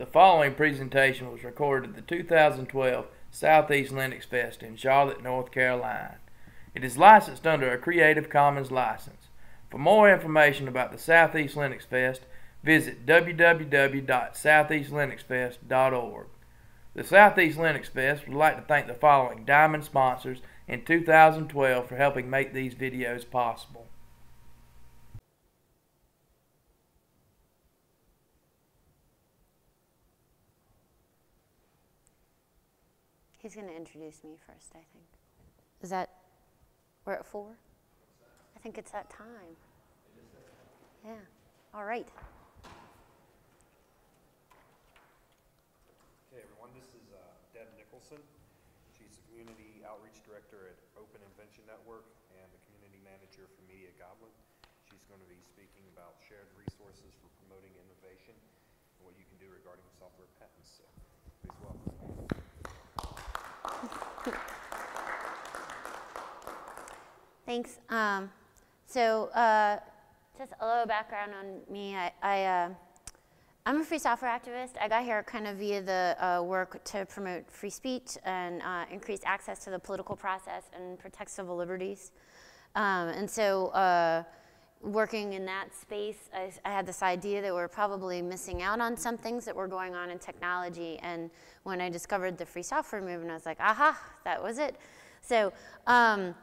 The following presentation was recorded at the 2012 Southeast Linux Fest in Charlotte, North Carolina. It is licensed under a Creative Commons license. For more information about the Southeast Linux Fest, visit www.southeastlinuxfest.org. The Southeast Linux Fest would like to thank the following diamond sponsors in 2012 for helping make these videos possible. He's going to introduce me first, I think. Is that, we're at four? I think it's that time. Yeah, all right. Okay, everyone, this is uh, Deb Nicholson. She's the Community Outreach Director at Open Invention Network and the Community Manager for MediaGoblin. She's going to be speaking about shared resources for promoting innovation and what you can do regarding software patents. So please welcome. Thanks. Um, so, uh, just a little background on me. I, I, uh, I'm a free software activist. I got here kind of via the uh, work to promote free speech and uh, increase access to the political process and protect civil liberties. Um, and so, uh, working in that space, I, I, had this idea that we're probably missing out on some things that were going on in technology. And when I discovered the free software movement, I was like, aha, that was it. So um,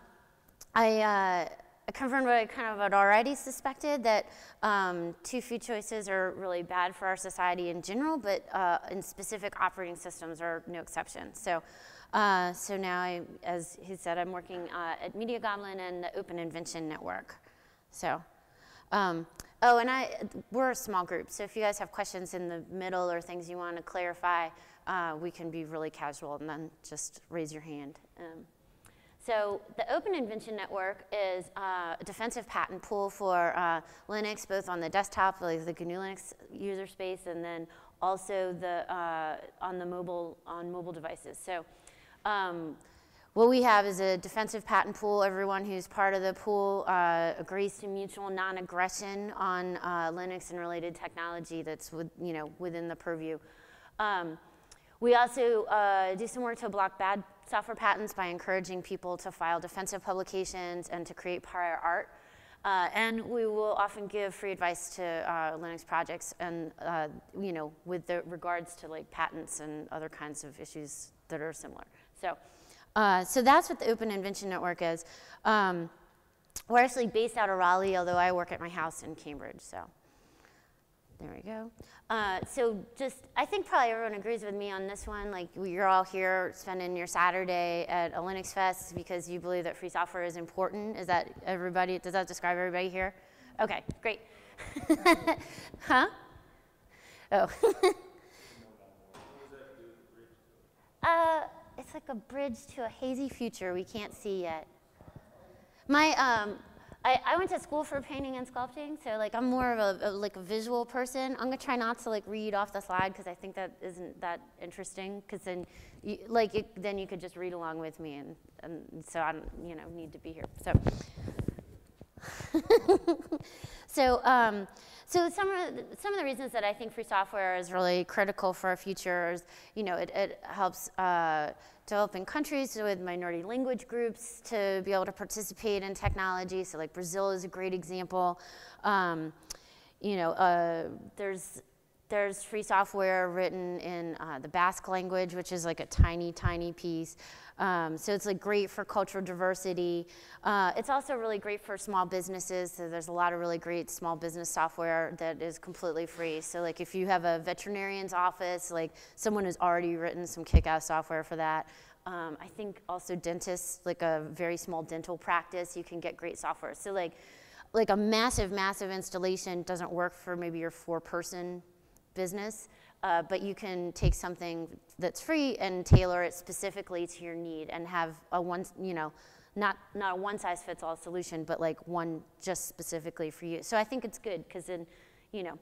I, uh, I confirmed what I kind of had already suspected, that um, too few choices are really bad for our society in general, but uh, in specific operating systems are no exception. So, uh, so now, I, as he said, I'm working uh, at MediaGoblin and the Open Invention Network. So, um, oh, and I, we're a small group, so if you guys have questions in the middle or things you want to clarify, uh, we can be really casual and then just raise your hand. Um, so the Open Invention Network is a defensive patent pool for uh, Linux, both on the desktop, like the GNU Linux user space, and then also the, uh, on the mobile, on mobile devices. So um, what we have is a defensive patent pool. Everyone who's part of the pool uh, agrees to mutual non-aggression on uh, Linux and related technology that's with, you know, within the purview. Um, we also uh, do some work to block bad software patents by encouraging people to file defensive publications and to create prior art. Uh, and we will often give free advice to uh, Linux projects and, uh, you know, with the regards to like patents and other kinds of issues that are similar. So. Uh, so that's what the Open Invention Network is. Um, we're actually based out of Raleigh, although I work at my house in Cambridge. So there we go. Uh, so just, I think probably everyone agrees with me on this one. Like you're all here spending your Saturday at a Linux Fest because you believe that free software is important. Is that everybody, does that describe everybody here? Okay, great. huh? Oh. uh, it's like a bridge to a hazy future we can't see yet. My, um, I, I, went to school for painting and sculpting, so like I'm more of a, a like a visual person. I'm gonna try not to like read off the slide because I think that isn't that interesting. Because then, you, like, it, then you could just read along with me, and, and so I don't, you know, need to be here. So, so. Um, so some of, the, some of the reasons that I think free software is really critical for our future is, you know, it, it helps uh, developing countries with minority language groups to be able to participate in technology. So like Brazil is a great example. Um, you know, uh, there's there's free software written in uh, the Basque language, which is like a tiny, tiny piece. Um, so it's like great for cultural diversity. Uh, it's also really great for small businesses. So there's a lot of really great small business software that is completely free. So like if you have a veterinarian's office, like someone has already written some kick-ass software for that. Um, I think also dentists, like a very small dental practice, you can get great software. So like, like a massive, massive installation doesn't work for maybe your four-person business, uh, but you can take something that's free and tailor it specifically to your need and have a one, you know, not, not a one size fits all solution, but like one just specifically for you. So I think it's good because then, you know,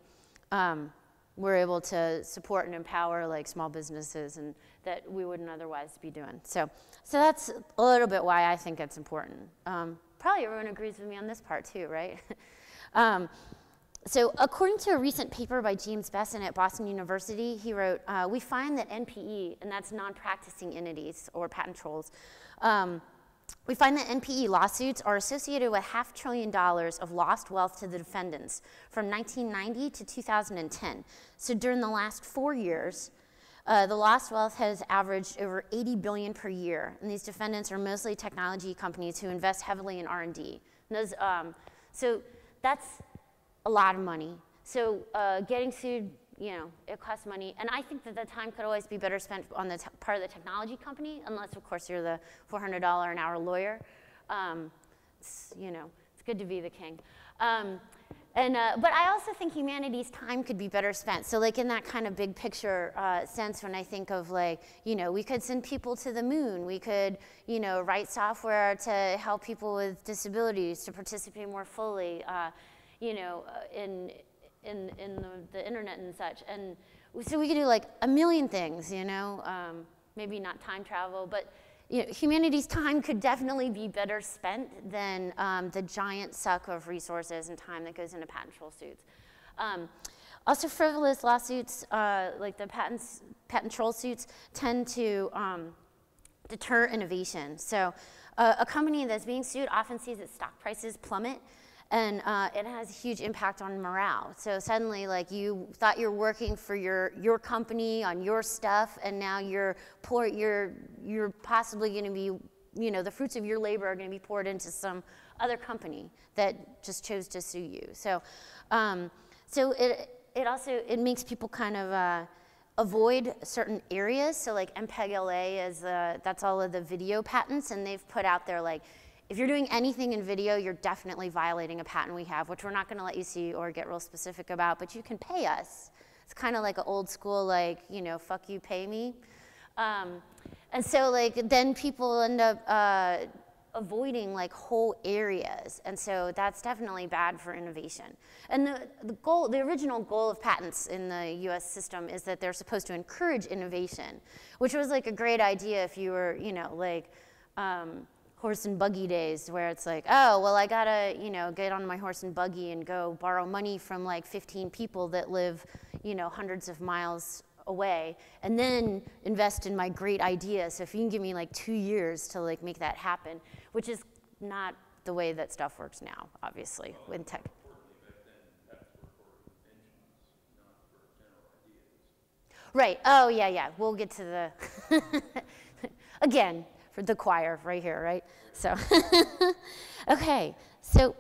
um, we're able to support and empower like small businesses and that we wouldn't otherwise be doing. So, so that's a little bit why I think it's important. Um, probably everyone agrees with me on this part too, right? um, so, according to a recent paper by James Bessen at Boston University, he wrote, uh, We find that NPE, and that's non practicing entities or patent trolls, um, we find that NPE lawsuits are associated with half trillion dollars of lost wealth to the defendants from 1990 to 2010. So, during the last four years, uh, the lost wealth has averaged over 80 billion per year, and these defendants are mostly technology companies who invest heavily in R&D. Um, so that's a lot of money. So uh, getting sued, you know, it costs money. And I think that the time could always be better spent on the part of the technology company, unless, of course, you're the $400 an hour lawyer. Um, you know, it's good to be the king. Um, and, uh, but I also think humanity's time could be better spent. So like in that kind of big picture uh, sense, when I think of like, you know, we could send people to the moon. We could, you know, write software to help people with disabilities to participate more fully. Uh, you know, uh, in, in, in the, the, internet and such. And so we could do like a million things, you know, um, maybe not time travel, but you know, humanity's time could definitely be better spent than um, the giant suck of resources and time that goes into patent troll suits. Um, also, frivolous lawsuits, uh, like the patents, patent troll suits, tend to um, deter innovation. So, uh, a company that's being sued often sees its stock prices plummet and uh, it has a huge impact on morale. So suddenly, like you thought you're working for your your company on your stuff, and now you're poor. You're you're possibly going to be, you know, the fruits of your labor are going to be poured into some other company that just chose to sue you. So, um, so it it also it makes people kind of. Uh, avoid certain areas. So like MPEG-LA is uh, that's all of the video patents, and they've put out there like if you're doing anything in video, you're definitely violating a patent we have, which we're not going to let you see or get real specific about, but you can pay us. It's kind of like an old school, like, you know, fuck you, pay me. Um, and so, like, then people end up uh, avoiding like whole areas. And so that's definitely bad for innovation. And the, the goal, the original goal of patents in the US system is that they're supposed to encourage innovation, which was like a great idea if you were, you know, like, um, horse and buggy days where it's like, oh, well, I gotta, you know, get on my horse and buggy and go borrow money from like 15 people that live, you know, hundreds of miles away and then invest in my great idea. So if you can give me like two years to like make that happen, which is not the way that stuff works now, obviously, in tech. Right. Oh, yeah, yeah. We'll get to the. Again, for the choir right here, right? So, okay, so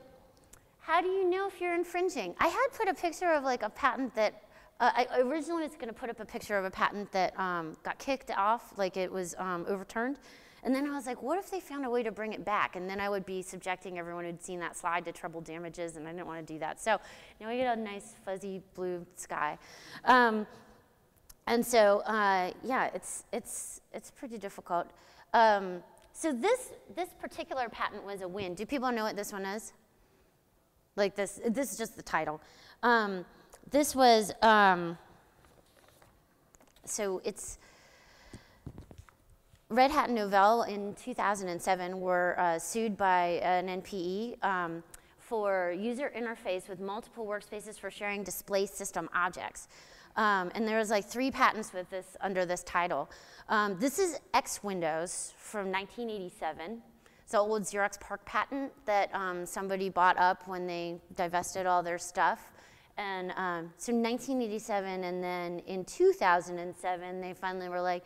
how do you know if you're infringing? I had put a picture of like a patent that, uh, I originally was gonna put up a picture of a patent that um, got kicked off, like it was um, overturned. And then I was like, what if they found a way to bring it back? And then I would be subjecting everyone who'd seen that slide to treble damages, and I didn't want to do that. So now we get a nice fuzzy blue sky. Um, and so, uh, yeah, it's, it's, it's pretty difficult. Um, so this, this particular patent was a win. Do people know what this one is? Like this, this is just the title. Um, this was, um, so it's, Red Hat and Novell in 2007 were uh, sued by an NPE um, for user interface with multiple workspaces for sharing display system objects. Um, and there was like three patents with this under this title. Um, this is X Windows from 1987. It's an old Xerox PARC patent that um, somebody bought up when they divested all their stuff. And um, so 1987, and then in 2007, they finally were like,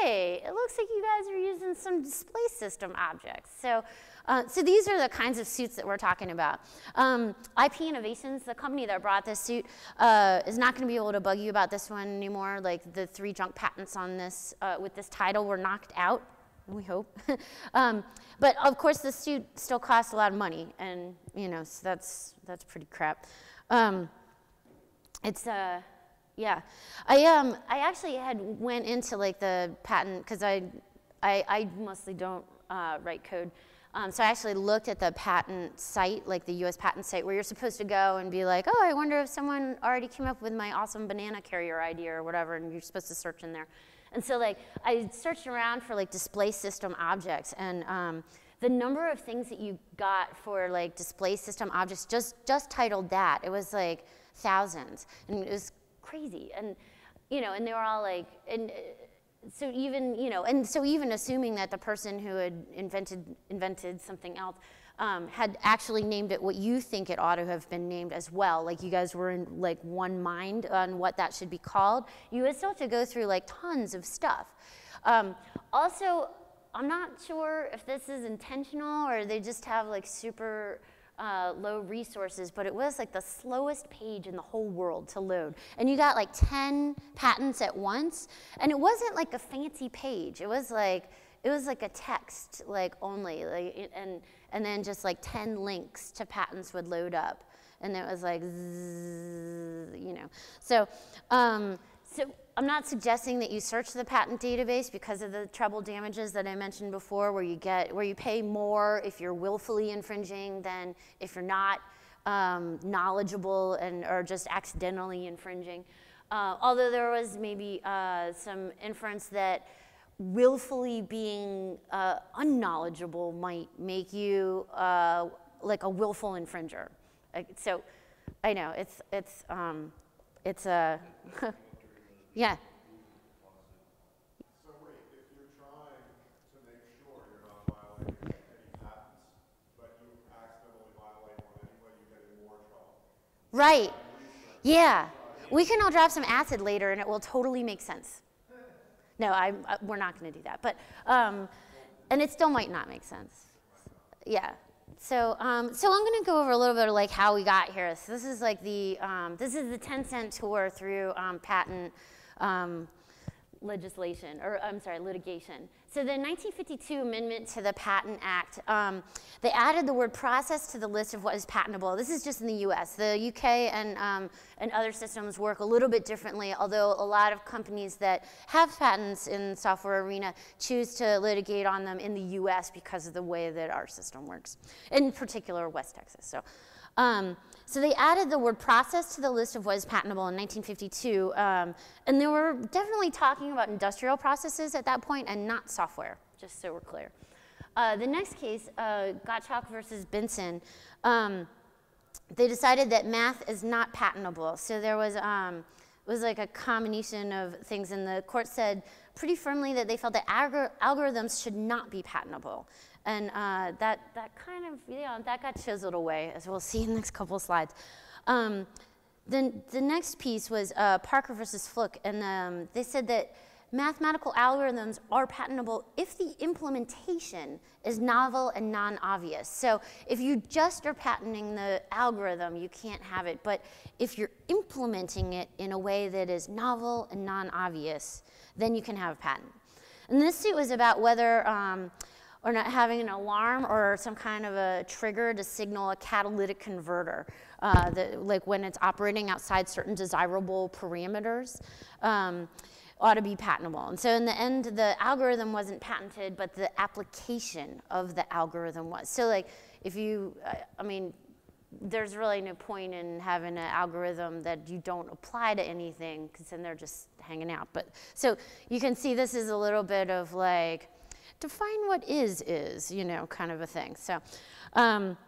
hey, it looks like you guys are using some display system objects. So uh, so these are the kinds of suits that we're talking about. Um, IP Innovations, the company that brought this suit, uh, is not going to be able to bug you about this one anymore. Like the three junk patents on this uh, with this title were knocked out. We hope, um, but of course the suit still costs a lot of money, and you know so that's that's pretty crap. Um, it's uh, yeah, I um I actually had went into like the patent because I, I I mostly don't uh, write code. Um, so I actually looked at the patent site, like the US patent site, where you're supposed to go and be like, oh, I wonder if someone already came up with my awesome banana carrier idea or whatever, and you're supposed to search in there. And so like I searched around for like display system objects, and um, the number of things that you got for like display system objects, just, just titled that, it was like thousands. And it was crazy. And, you know, and they were all like, and so even, you know, and so even assuming that the person who had invented, invented something else um, had actually named it what you think it ought to have been named as well, like you guys were in like one mind on what that should be called, you would still have to go through like tons of stuff. Um, also, I'm not sure if this is intentional or they just have like super uh, low resources, but it was like the slowest page in the whole world to load. And you got like 10 patents at once, and it wasn't like a fancy page. It was like, it was like a text, like only, like, and, and then just like 10 links to patents would load up. And it was like, zzz, you know. So, um, so I'm not suggesting that you search the patent database because of the treble damages that I mentioned before, where you get where you pay more if you're willfully infringing than if you're not um, knowledgeable and or just accidentally infringing. Uh, although there was maybe uh, some inference that willfully being uh, unknowledgeable might make you uh, like a willful infringer. so I know it's it's um, it's a Yeah. Right. Yeah. We can all drop some acid later and it will totally make sense. No, I, uh, we're not going to do that. But, um, and it still might not make sense. Yeah. So, um, so I'm going to go over a little bit of like how we got here. So this is like the, um, this is the 10 cent tour through um, patent um, legislation, or I'm sorry, litigation. So the 1952 amendment to the Patent Act, um, they added the word process to the list of what is patentable. This is just in the US. The UK and, um, and other systems work a little bit differently, although a lot of companies that have patents in software arena choose to litigate on them in the US because of the way that our system works, in particular West Texas. So. Um, so they added the word process to the list of what is patentable in 1952, um, and they were definitely talking about industrial processes at that point and not software, just so we're clear. Uh, the next case, uh, Gottschalk versus Benson, um, they decided that math is not patentable. So there was, um, was like a combination of things, and the court said pretty firmly that they felt that algorithms should not be patentable. And uh, that, that kind of, you know, that got chiseled away, as we'll see in the next couple of slides. Um, the, the next piece was uh, Parker versus Flook, and um, they said that mathematical algorithms are patentable if the implementation is novel and non-obvious. So if you just are patenting the algorithm, you can't have it. But if you're implementing it in a way that is novel and non-obvious, then you can have a patent. And this suit was about whether um, or not having an alarm or some kind of a trigger to signal a catalytic converter, uh, that, like when it's operating outside certain desirable parameters. Um, ought to be patentable. And so in the end, the algorithm wasn't patented, but the application of the algorithm was. So like if you, I mean, there's really no point in having an algorithm that you don't apply to anything because then they're just hanging out. But so you can see this is a little bit of like, define what is is, you know, kind of a thing. So um,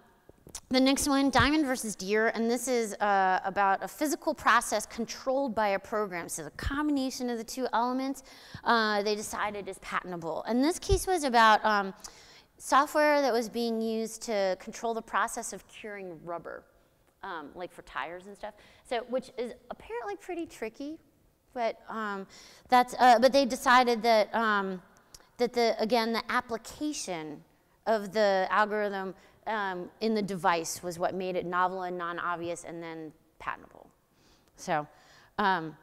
the next one, Diamond versus Diehr, and this is uh, about a physical process controlled by a program. So the combination of the two elements, uh, they decided is patentable. And this case was about um, software that was being used to control the process of curing rubber, um, like for tires and stuff. So, which is apparently pretty tricky, but um, that's. Uh, but they decided that um, that the, again, the application of the algorithm um, in the device was what made it novel and non-obvious and then patentable. So um,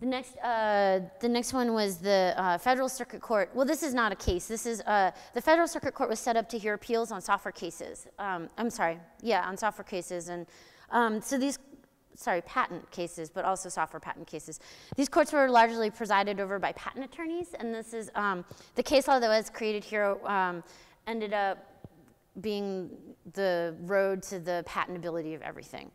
the, next, uh, the next one was the uh, Federal Circuit Court. Well, this is not a case. This is, uh, the Federal Circuit Court was set up to hear appeals on software cases. Um, I'm sorry, yeah, on software cases. And um, so these sorry, patent cases, but also software patent cases. These courts were largely presided over by patent attorneys, and this is um, the case law that was created here um, ended up being the road to the patentability of everything.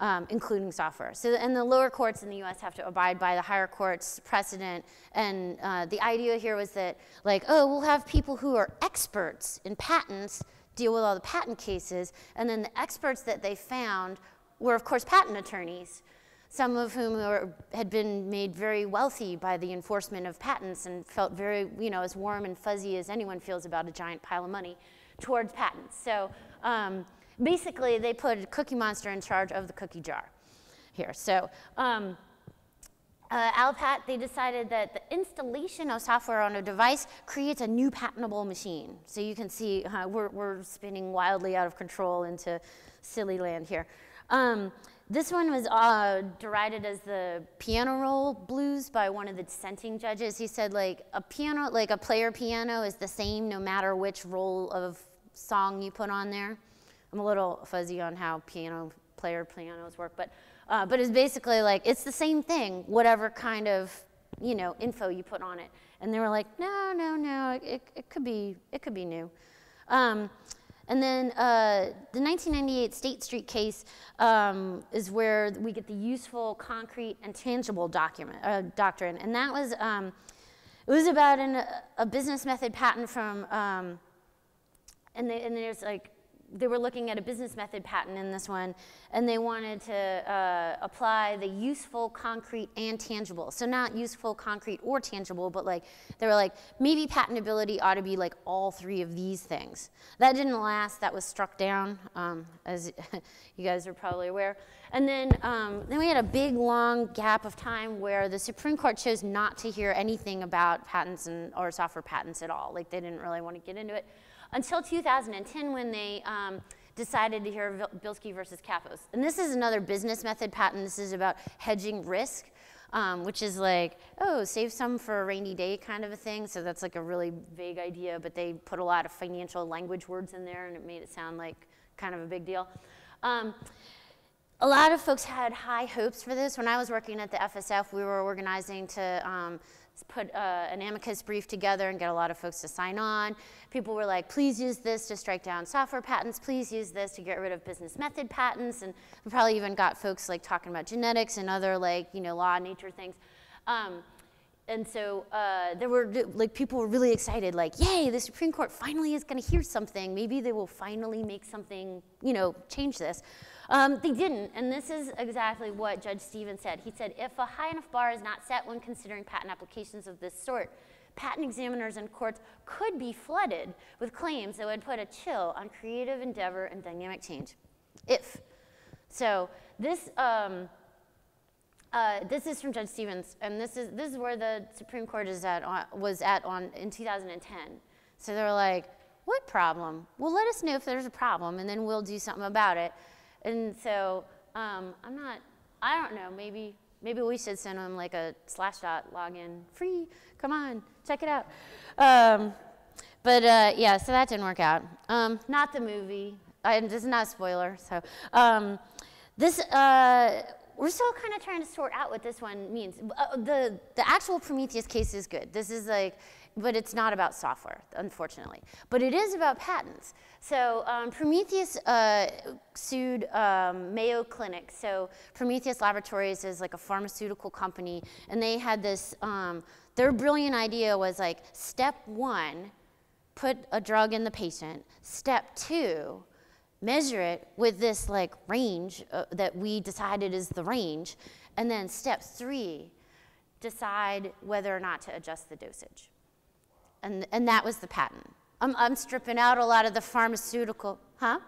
um, including software. So, and the lower courts in the U.S. have to abide by the higher courts precedent. And uh, the idea here was that, like, oh, we'll have people who are experts in patents deal with all the patent cases, and then the experts that they found were, of course, patent attorneys some of whom were, had been made very wealthy by the enforcement of patents and felt very, you know, as warm and fuzzy as anyone feels about a giant pile of money towards patents. So um, basically, they put Cookie Monster in charge of the cookie jar here. So um, uh, Alappat, they decided that the installation of software on a device creates a new patentable machine. So you can see uh, we're, we're spinning wildly out of control into silly land here. Um, this one was uh, derided as the piano roll blues by one of the dissenting judges. He said, like, a piano, like a player piano is the same no matter which roll of song you put on there. I'm a little fuzzy on how piano player pianos work, but, uh, but it's basically like, it's the same thing, whatever kind of, you know, info you put on it. And they were like, no, no, no, it, it could be, it could be new. Um, and then uh, the 1998 State Street case um, is where we get the useful, concrete, and tangible document, uh, doctrine. And that was, um, it was about an, a business method patent from, um, and, they, and there's like they were looking at a business method patent in this one, and they wanted to uh, apply the useful, concrete, and tangible. So not useful, concrete, or tangible, but like they were like maybe patentability ought to be like all three of these things. That didn't last. That was struck down, um, as you guys are probably aware. And then um, then we had a big long gap of time where the Supreme Court chose not to hear anything about patents and or software patents at all. Like they didn't really want to get into it until 2010 when they um, decided to hear Bilski versus Kappos. And this is another business method patent. This is about hedging risk. Um, which is like, oh, save some for a rainy day kind of a thing. So that's like a really vague idea, but they put a lot of financial language words in there and it made it sound like kind of a big deal. Um, a lot of folks had high hopes for this. When I was working at the FSF, we were organizing to um, put uh, an amicus brief together and get a lot of folks to sign on. People were like, please use this to strike down software patents. Please use this to get rid of business method patents. And we probably even got folks like talking about genetics and other like, you know, law, nature things. Um, and so uh, there were like people were really excited, like, yay, the Supreme Court finally is going to hear something. Maybe they will finally make something, you know, change this. Um, they didn't, and this is exactly what Judge Stevens said. He said, if a high enough bar is not set when considering patent applications of this sort, patent examiners and courts could be flooded with claims that would put a chill on creative endeavor and dynamic change. If. So this, um, uh, this is from Judge Stevens, and this is, this is where the Supreme Court is at was at on, in 2010. So they were like, what problem? Well, let us know if there's a problem, and then we'll do something about it. And so um, I'm not, I don't know, maybe, maybe we should send them like a Slashdot login, free, come on, check it out. Um, but uh, yeah, so that didn't work out. Um, not the movie, I, this is not a spoiler, so. Um, this, uh, we're still kind of trying to sort out what this one means. Uh, the, the actual Prometheus case is good. This is like, but it's not about software, unfortunately. But it is about patents. So um, Prometheus uh, sued um, Mayo Clinic. So Prometheus Laboratories is like a pharmaceutical company, and they had this, um, their brilliant idea was like, step one, put a drug in the patient. Step two, measure it with this like range uh, that we decided is the range. And then step three, decide whether or not to adjust the dosage and, and that was the patent. I'm, I'm stripping out a lot of the pharmaceutical, huh?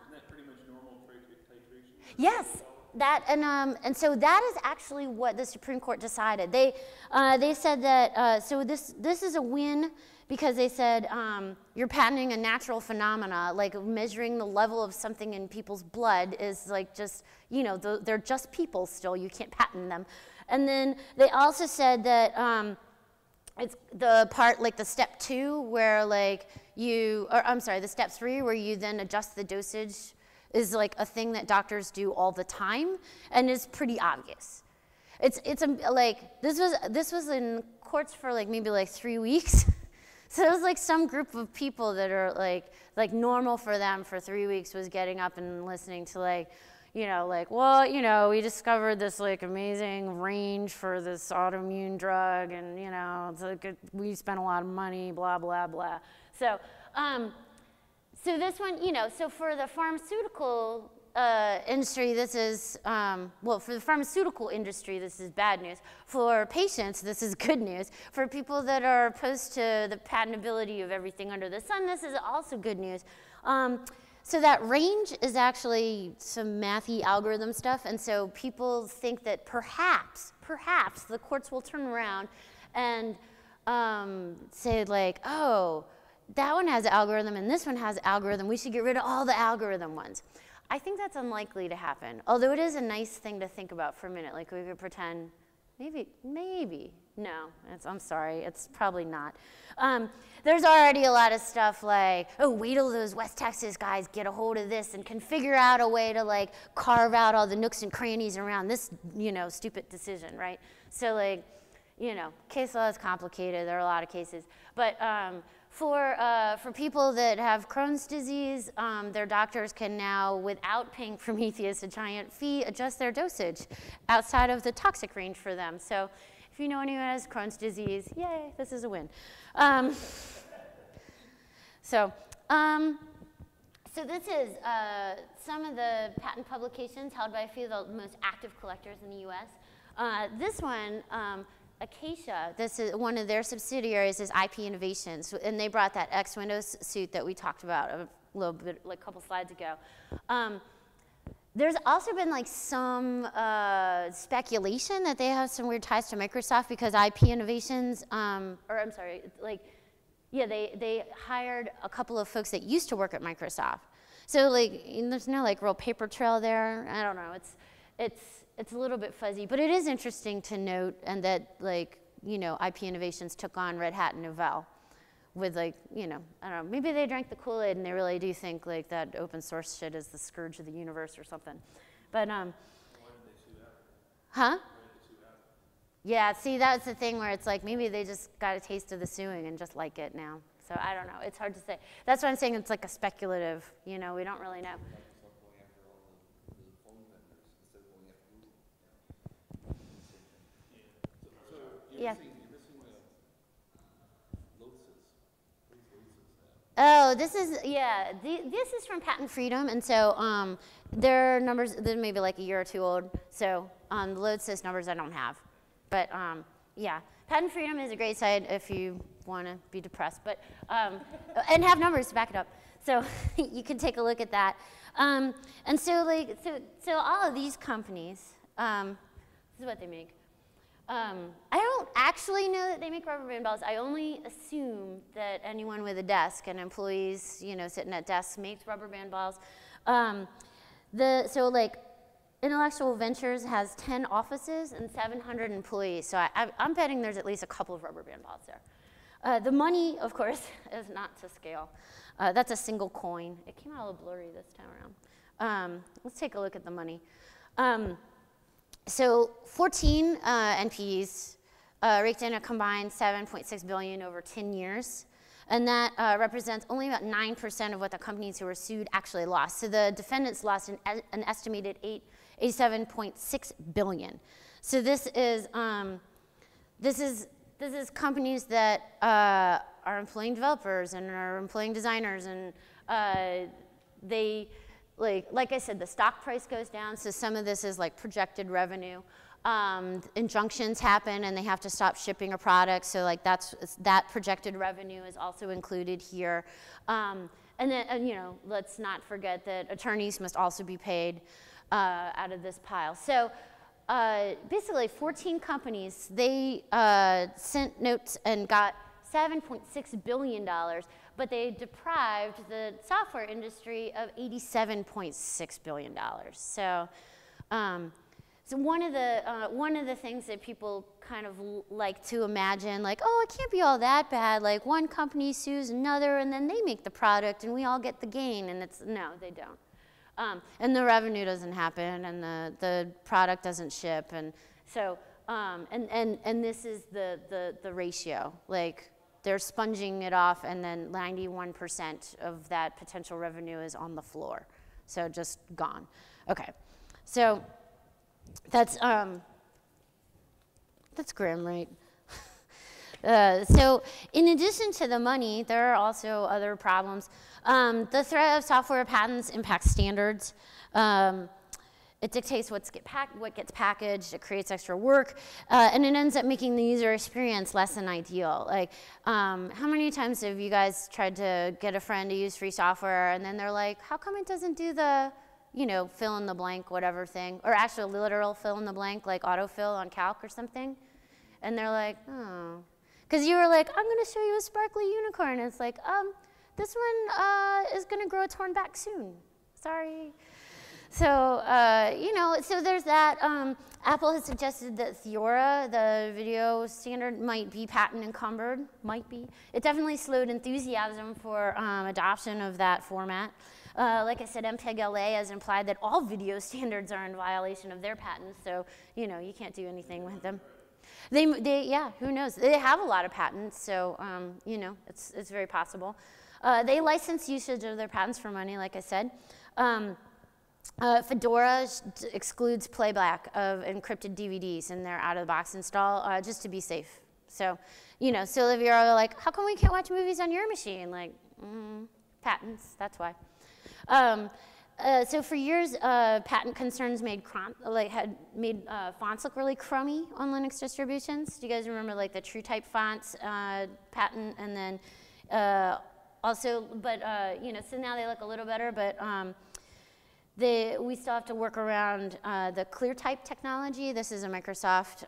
Yes, that and um, and so that is actually what the Supreme Court decided. They uh, they said that uh, so this this is a win because they said um, you're patenting a natural phenomena like measuring the level of something in people's blood is like just you know the, they're just people still you can't patent them, and then they also said that. Um, it's the part like the step two where like you or i'm sorry the step three where you then adjust the dosage is like a thing that doctors do all the time and is pretty obvious. It's it's a, like this was this was in courts for like maybe like three weeks. So it was like some group of people that are like like normal for them for three weeks was getting up and listening to like you know, like, well, you know, we discovered this like amazing range for this autoimmune drug, and you know, it's like it, we spent a lot of money, blah blah blah. So, um, so this one, you know, so for the pharmaceutical uh, industry, this is, um, well, for the pharmaceutical industry, this is bad news. For patients, this is good news. For people that are opposed to the patentability of everything under the sun, this is also good news. Um, so that range is actually some mathy algorithm stuff, and so people think that perhaps, perhaps the courts will turn around and um, say like, oh, that one has algorithm and this one has algorithm. We should get rid of all the algorithm ones. I think that's unlikely to happen. Although it is a nice thing to think about for a minute. Like we could pretend, maybe, maybe. No, I'm sorry, it's probably not. Um, there's already a lot of stuff like, oh, wait till those West Texas guys get a hold of this and can figure out a way to like carve out all the nooks and crannies around this, you know, stupid decision, right? So like, you know, case law is complicated. There are a lot of cases, but um, for, uh, for people that have Crohn's disease, um, their doctors can now, without paying Prometheus a giant fee, adjust their dosage outside of the toxic range for them. So if you know anyone who has Crohn's disease, yay, this is a win. Um, so, um, so this is uh, some of the patent publications held by a few of the most active collectors in the U.S. Uh, this one, um, Acacia, this is one of their subsidiaries is IP Innovations, and they brought that X Windows suit that we talked about a little bit, like a couple slides ago. Um, there's also been like some uh, speculation that they have some weird ties to Microsoft because IP Innovations, um, or I'm sorry, like, yeah, they, they hired a couple of folks that used to work at Microsoft. So like, there's no like real paper trail there. I don't know. It's, it's, it's a little bit fuzzy, but it is interesting to note and that like, you know, IP Innovations took on Red Hat and Novell with like, you know, I don't know, maybe they drank the Kool-Aid and they really do think like that open source shit is the scourge of the universe or something. But, um, huh? Yeah, see, that's the thing where it's like maybe they just got a taste of the suing and just like it now. So I don't know. It's hard to say. That's why I'm saying it's like a speculative, you know, we don't really know. Yeah. Oh, this is, yeah, the, this is from Patent Freedom, and so um, their numbers, they're maybe like a year or two old, so um, the Lodsys numbers I don't have. But um, yeah, Patent Freedom is a great site if you want to be depressed, but, um, and have numbers to back it up. So you can take a look at that. Um, and so like, so, so all of these companies, um, this is what they make. Um, I don't actually know that they make rubber band balls. I only assume that anyone with a desk and employees, you know, sitting at desks makes rubber band balls. Um, the, so like Intellectual Ventures has 10 offices and 700 employees. So I, am betting there's at least a couple of rubber band balls there. Uh, the money, of course, is not to scale. Uh, that's a single coin. It came out a little blurry this time around. Um, let's take a look at the money. So 14 uh, NPEs uh, raked in a combined 7.6 billion over 10 years. And that uh, represents only about 9% of what the companies who were sued actually lost. So the defendants lost an, an estimated 8, 87.6 billion. So this is, um, this is, this is companies that uh, are employing developers and are employing designers and uh, they, like, like I said, the stock price goes down, so some of this is like projected revenue. Um, injunctions happen and they have to stop shipping a product, so like that's, that projected revenue is also included here. Um, and then, and, you know, let's not forget that attorneys must also be paid uh, out of this pile. So uh, basically 14 companies, they uh, sent notes and got $7.6 billion but they deprived the software industry of $87.6 billion. So, um, so one of the uh, one of the things that people kind of like to imagine, like, oh, it can't be all that bad. Like one company sues another, and then they make the product, and we all get the gain. And it's no, they don't. Um, and the revenue doesn't happen, and the the product doesn't ship, and so um, and and and this is the the the ratio. Like they're sponging it off and then 91% of that potential revenue is on the floor. So just gone. Okay. So that's um, that's grim, right? Uh, so, in addition to the money, there are also other problems. Um, the threat of software patents impacts standards. Um, it dictates what's get pack- what gets packaged. It creates extra work, uh, and it ends up making the user experience less than ideal. Like, um, how many times have you guys tried to get a friend to use free software, and then they're like, "How come it doesn't do the, you know, fill in the blank, whatever thing, or actually literal fill in the blank, like autofill on Calc or something?" And they're like, "Oh." Because you were like, I'm going to show you a sparkly unicorn. And it's like, um, this one uh, is going to grow its horn back soon. Sorry. So, uh, you know, so there's that. Um, Apple has suggested that Theora, the video standard, might be patent encumbered. Might be. It definitely slowed enthusiasm for um, adoption of that format. Uh, like I said, MPEG LA has implied that all video standards are in violation of their patents, so, you know, you can't do anything with them. They, they, yeah, who knows? They have a lot of patents, so um, you know, it's, it's very possible. Uh, they license usage of their patents for money, like I said. Um, uh, Fedora excludes playback of encrypted DVDs in their out-of-the-box install uh, just to be safe. So, you know, so if you're like, how come we can't watch movies on your machine? Like, mm, patents, that's why. Um, uh, so for years, uh, patent concerns made like had made uh, fonts look really crummy on Linux distributions. Do you guys remember like the TrueType fonts uh, patent, and then also, but you know, so now they look a little better, but. Um, they, we still have to work around the ClearType technology. This is a Microsoft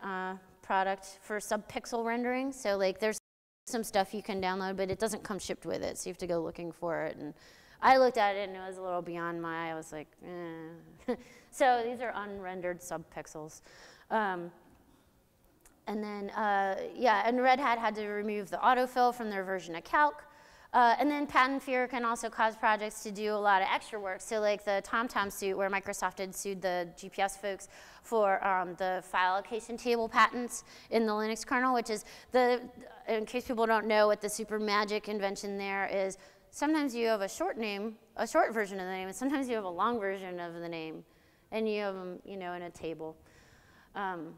product for subpixel rendering. So like there's some stuff you can download, but it doesn't come shipped with it. So you have to go looking for it. And I looked at it and it was a little beyond my, I was like, eh. so these are unrendered subpixels. Um, and then, uh, yeah, and Red Hat had to remove the autofill from their version of Calc. Uh, and then patent fear can also cause projects to do a lot of extra work. So like the TomTom suit where Microsoft had sued the GPS folks for um, the file allocation table patents in the Linux kernel, which is the, in case people don't know what the super magic invention there is, sometimes you have a short name, a short version of the name, and sometimes you have a long version of the name, and you have them, you know, in a table. Um,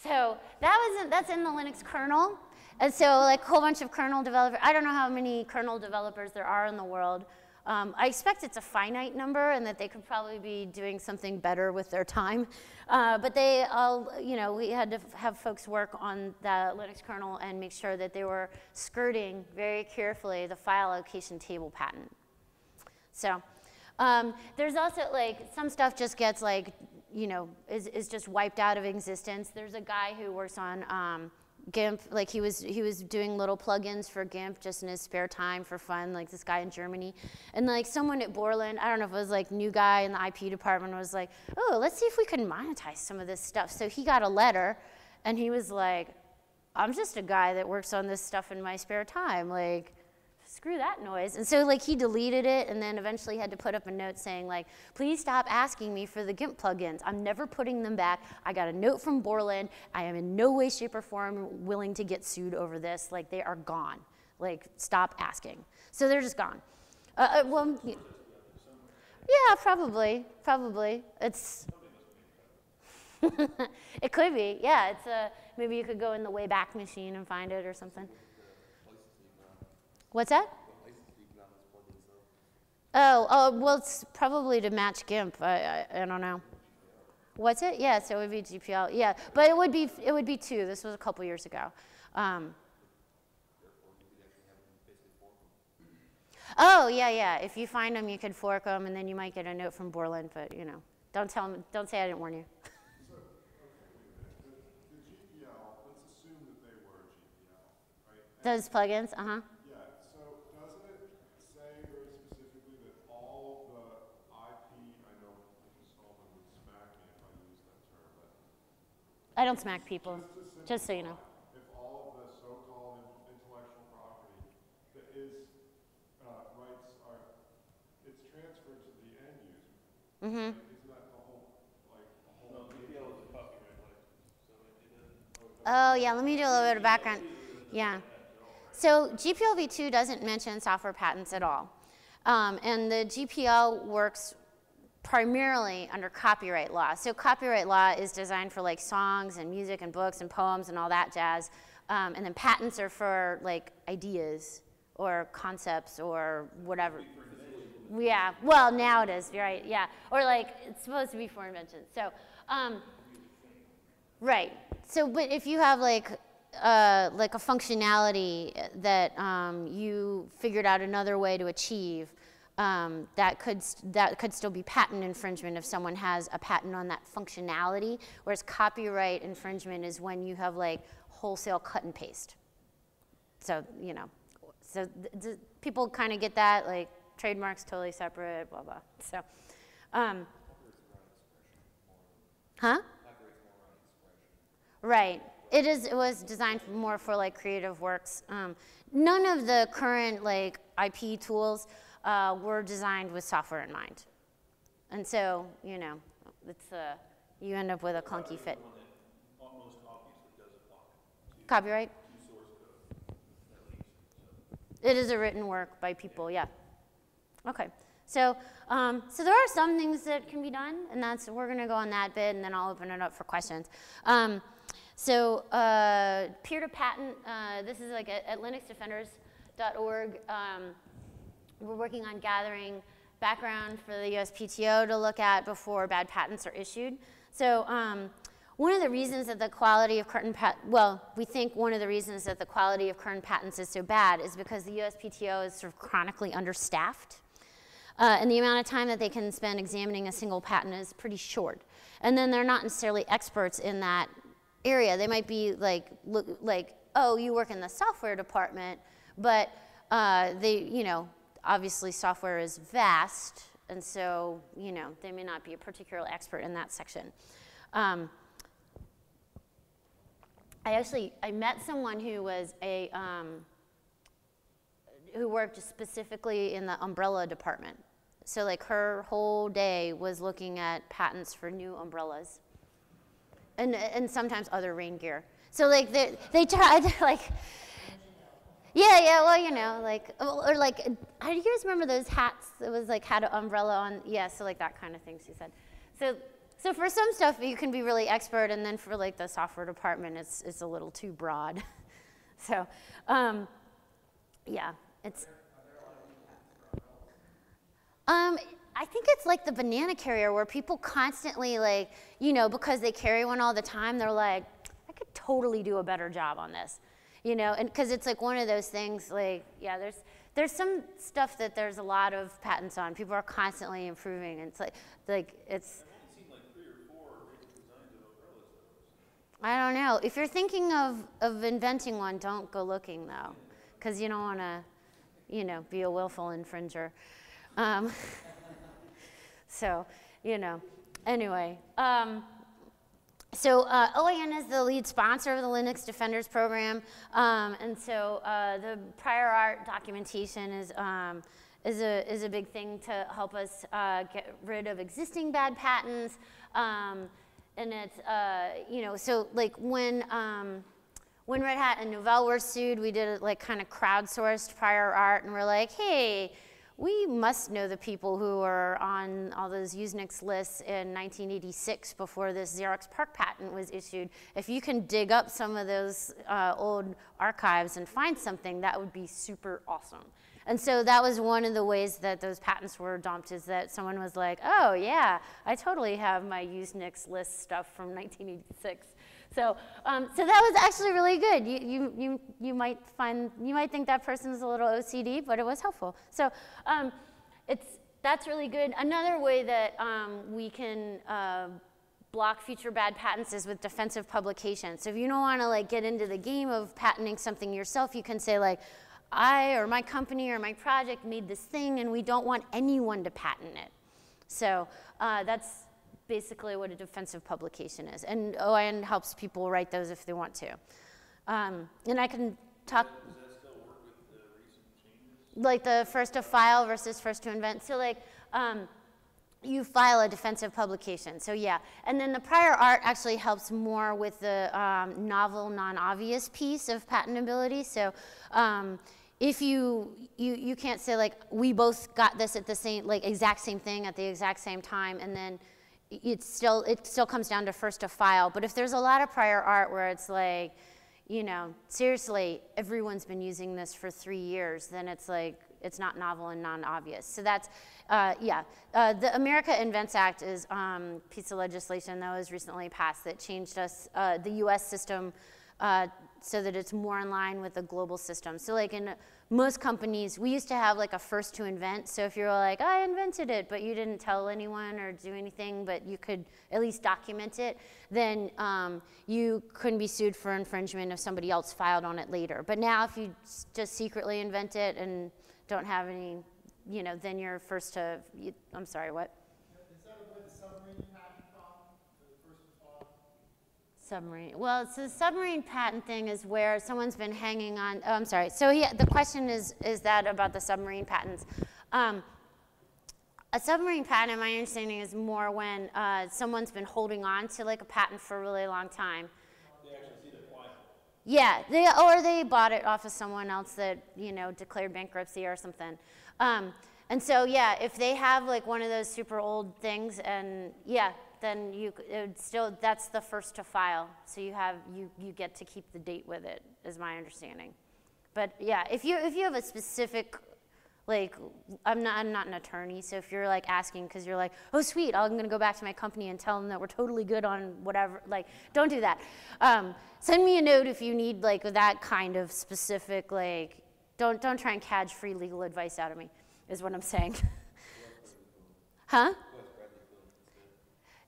so that was that's in the Linux kernel, and so like a whole bunch of kernel developers. I don't know how many kernel developers there are in the world, um, I expect it's a finite number and that they could probably be doing something better with their time. Uh, but they all, you know, we had to have folks work on the Linux kernel and make sure that they were skirting very carefully the file allocation table patent. So um, there's also like some stuff just gets like, you know, is, is just wiped out of existence. There's a guy who works on um, GIMP, like he was he was doing little plugins for GIMP just in his spare time for fun, like this guy in Germany. And like someone at Borland, I don't know if it was like new guy in the IP department was like, oh, let's see if we can monetize some of this stuff. So he got a letter and he was like, I'm just a guy that works on this stuff in my spare time. Like, screw that noise. And so like he deleted it and then eventually had to put up a note saying like, please stop asking me for the GIMP plugins. I'm never putting them back. I got a note from Borland. I am in no way, shape, or form willing to get sued over this. Like they are gone. Like stop asking. So they're just gone. Uh, uh, well, yeah, probably, probably. It's. it could be, yeah. It's a, maybe you could go in the Wayback Machine and find it or something. What's that? Oh, oh, well, it's probably to match GIMP. I, I, I, don't know. What's it? Yeah, so it would be GPL. Yeah, but it would be it would be two. This was a couple years ago. Um, oh yeah, yeah. If you find them, you could fork them, and then you might get a note from Borland. But you know, don't tell them. Don't say I didn't warn you. Those plugins, uh huh. I don't smack people, just so you know. If all of the so-called intellectual property that is, uh, rights are, it's transferred to the end user. Mm-hmm. Isn't that the whole, like, the whole? Oh, yeah, let me do a little bit of background. Yeah. So GPL v2 doesn't mention software patents at all. Um, and the GPL works primarily under copyright law. So copyright law is designed for like songs and music and books and poems and all that jazz. Um, and then patents are for like ideas or concepts or whatever. Yeah, well, now it is, right? Yeah. Or like, it's supposed to be for inventions. So, um, right. So, but if you have like, uh, like a functionality that um, you figured out another way to achieve, um, that could that could still be patent infringement if someone has a patent on that functionality. Whereas copyright infringement is when you have like wholesale cut and paste. So you know, so people kind of get that like trademarks totally separate, blah blah. So, um, huh? Right. It is. It was designed more for like creative works. Um, none of the current like IP tools uh, were designed with software in mind, and so you know, it's a, you end up with a clunky fit. Copyright. It is a written work by people. Yeah. Okay. So, um, so there are some things that can be done, and that's we're going to go on that bit, and then I'll open it up for questions. Um, so, uh, peer to patent. Uh, this is like at, at linuxdefenders.org. Um, we're working on gathering background for the USPTO to look at before bad patents are issued. So. Um, one of the reasons that the quality of current pat well, we think one of the reasons that the quality of current patents is so bad is because the USPTO is sort of chronically understaffed. Uh, and the amount of time that they can spend examining a single patent is pretty short. And then they're not necessarily experts in that area. They might be like, look, like oh, you work in the software department, but uh, they, you know, obviously software is vast, and so, you know, they may not be a particular expert in that section. Um, I actually, I met someone who was a, um, who worked specifically in the umbrella department. So like her whole day was looking at patents for new umbrellas. And, and sometimes other rain gear. So like they, they tried like, yeah, yeah, well, you know, like, or like, do you guys remember those hats It was like had an umbrella on? Yeah, so like that kind of thing she said. So so for some stuff, you can be really expert, and then for like the software department, it's, it's a little too broad. so, um, yeah, it's. Um, I think it's like the banana carrier where people constantly like, you know, because they carry one all the time, they're like, I could totally do a better job on this, you know, and because it's like one of those things like, yeah, there's there's some stuff that there's a lot of patents on. People are constantly improving, and it's like like it's I don't know. If you're thinking of, of inventing one, don't go looking though, because you don't want to, you know, be a willful infringer. Um, so, you know, anyway. Um, so uh, OIN is the lead sponsor of the Linux Defenders program, um, and so uh, the prior art documentation is um, is a is a big thing to help us uh, get rid of existing bad patents. Um, and it's, uh, you know, so like when, um, when Red Hat and Novell were sued, we did like kind of crowdsourced prior art and we're like, hey, we must know the people who were on all those Usenix lists in 1986 before this Xerox PARC patent was issued. If you can dig up some of those uh, old archives and find something, that would be super awesome. And so that was one of the ways that those patents were dumped is that someone was like, oh yeah, I totally have my Usenix list stuff from 1986. So, um, so that was actually really good. You, you, you, you might find, you might think that person is a little OCD, but it was helpful. So um, it's, that's really good. Another way that um, we can uh, block future bad patents is with defensive publication. So if you don't want to like get into the game of patenting something yourself, you can say like, I or my company or my project made this thing and we don't want anyone to patent it. So uh, that's basically what a defensive publication is. And OIN helps people write those if they want to. Um, and I can talk. Like the first to file versus first to invent. So like, um, you file a defensive publication. So yeah, and then the prior art actually helps more with the um, novel, non-obvious piece of patentability. So um, if you, you, you can't say like, we both got this at the same, like exact same thing at the exact same time, and then it's still, it still comes down to first to file. But if there's a lot of prior art where it's like, you know, seriously, everyone's been using this for three years, then it's like, it's not novel and non-obvious. So that's, uh, yeah. Uh, the America Invents Act is a um, piece of legislation that was recently passed that changed us, uh, the US system uh, so that it's more in line with the global system. So like in most companies, we used to have like a first to invent. So if you're like, I invented it, but you didn't tell anyone or do anything, but you could at least document it, then um, you couldn't be sued for infringement if somebody else filed on it later. But now if you just secretly invent it and don't have any, you know, then you're first to, you, I'm sorry, what? Submarine. Well, so the submarine patent thing is where someone's been hanging on. Oh, I'm sorry. So yeah, the question is is that about the submarine patents? Um, a submarine patent, in my understanding, is more when uh, someone's been holding on to like a patent for a really long time. They actually see the Yeah, they or they bought it off of someone else that you know declared bankruptcy or something. Um, and so yeah, if they have like one of those super old things, and yeah, then you still that's the first to file. So you have you you get to keep the date with it, is my understanding. But yeah, if you if you have a specific like I'm not I'm not an attorney, so if you're like asking because you're like, oh sweet, I'm gonna go back to my company and tell them that we're totally good on whatever, like don't do that. Um, send me a note if you need like that kind of specific like don't don't try and catch free legal advice out of me, is what I'm saying. huh?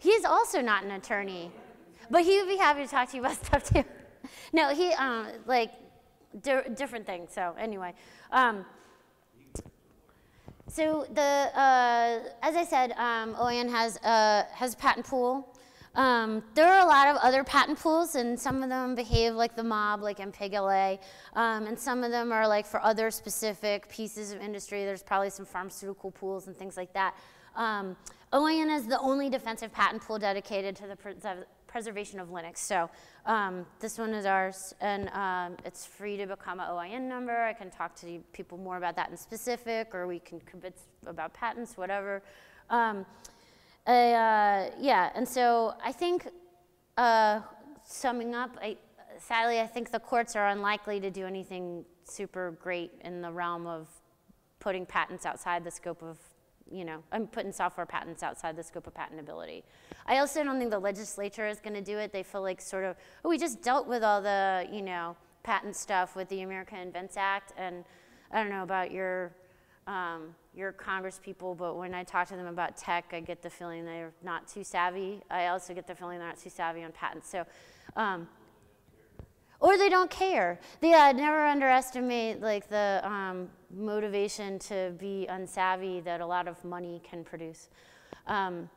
He's also not an attorney, but he would be happy to talk to you about stuff too. no, he, um, like, di different things. So, anyway. Um, so, the, uh, as I said, um, OIN has, uh, has a patent pool. Um, there are a lot of other patent pools, and some of them behave like the mob, like MPEG-LA, um, and some of them are like for other specific pieces of industry. There's probably some pharmaceutical pools and things like that. Um, OIN is the only defensive patent pool dedicated to the pres preservation of Linux. So um, this one is ours, and um, it's free to become an OIN number. I can talk to people more about that in specific, or we can convince about patents, whatever. Um, uh, yeah, and so I think, uh, summing up, I, sadly, I think the courts are unlikely to do anything super great in the realm of putting patents outside the scope of you know, I'm putting software patents outside the scope of patentability. I also don't think the legislature is going to do it. They feel like sort of, oh, we just dealt with all the, you know, patent stuff with the America Invents Act, and I don't know about your um, your Congress people, but when I talk to them about tech, I get the feeling they're not too savvy. I also get the feeling they're not too savvy on patents. So um, or they don't care. They uh, never underestimate like the um, motivation to be unsavvy that a lot of money can produce. Um,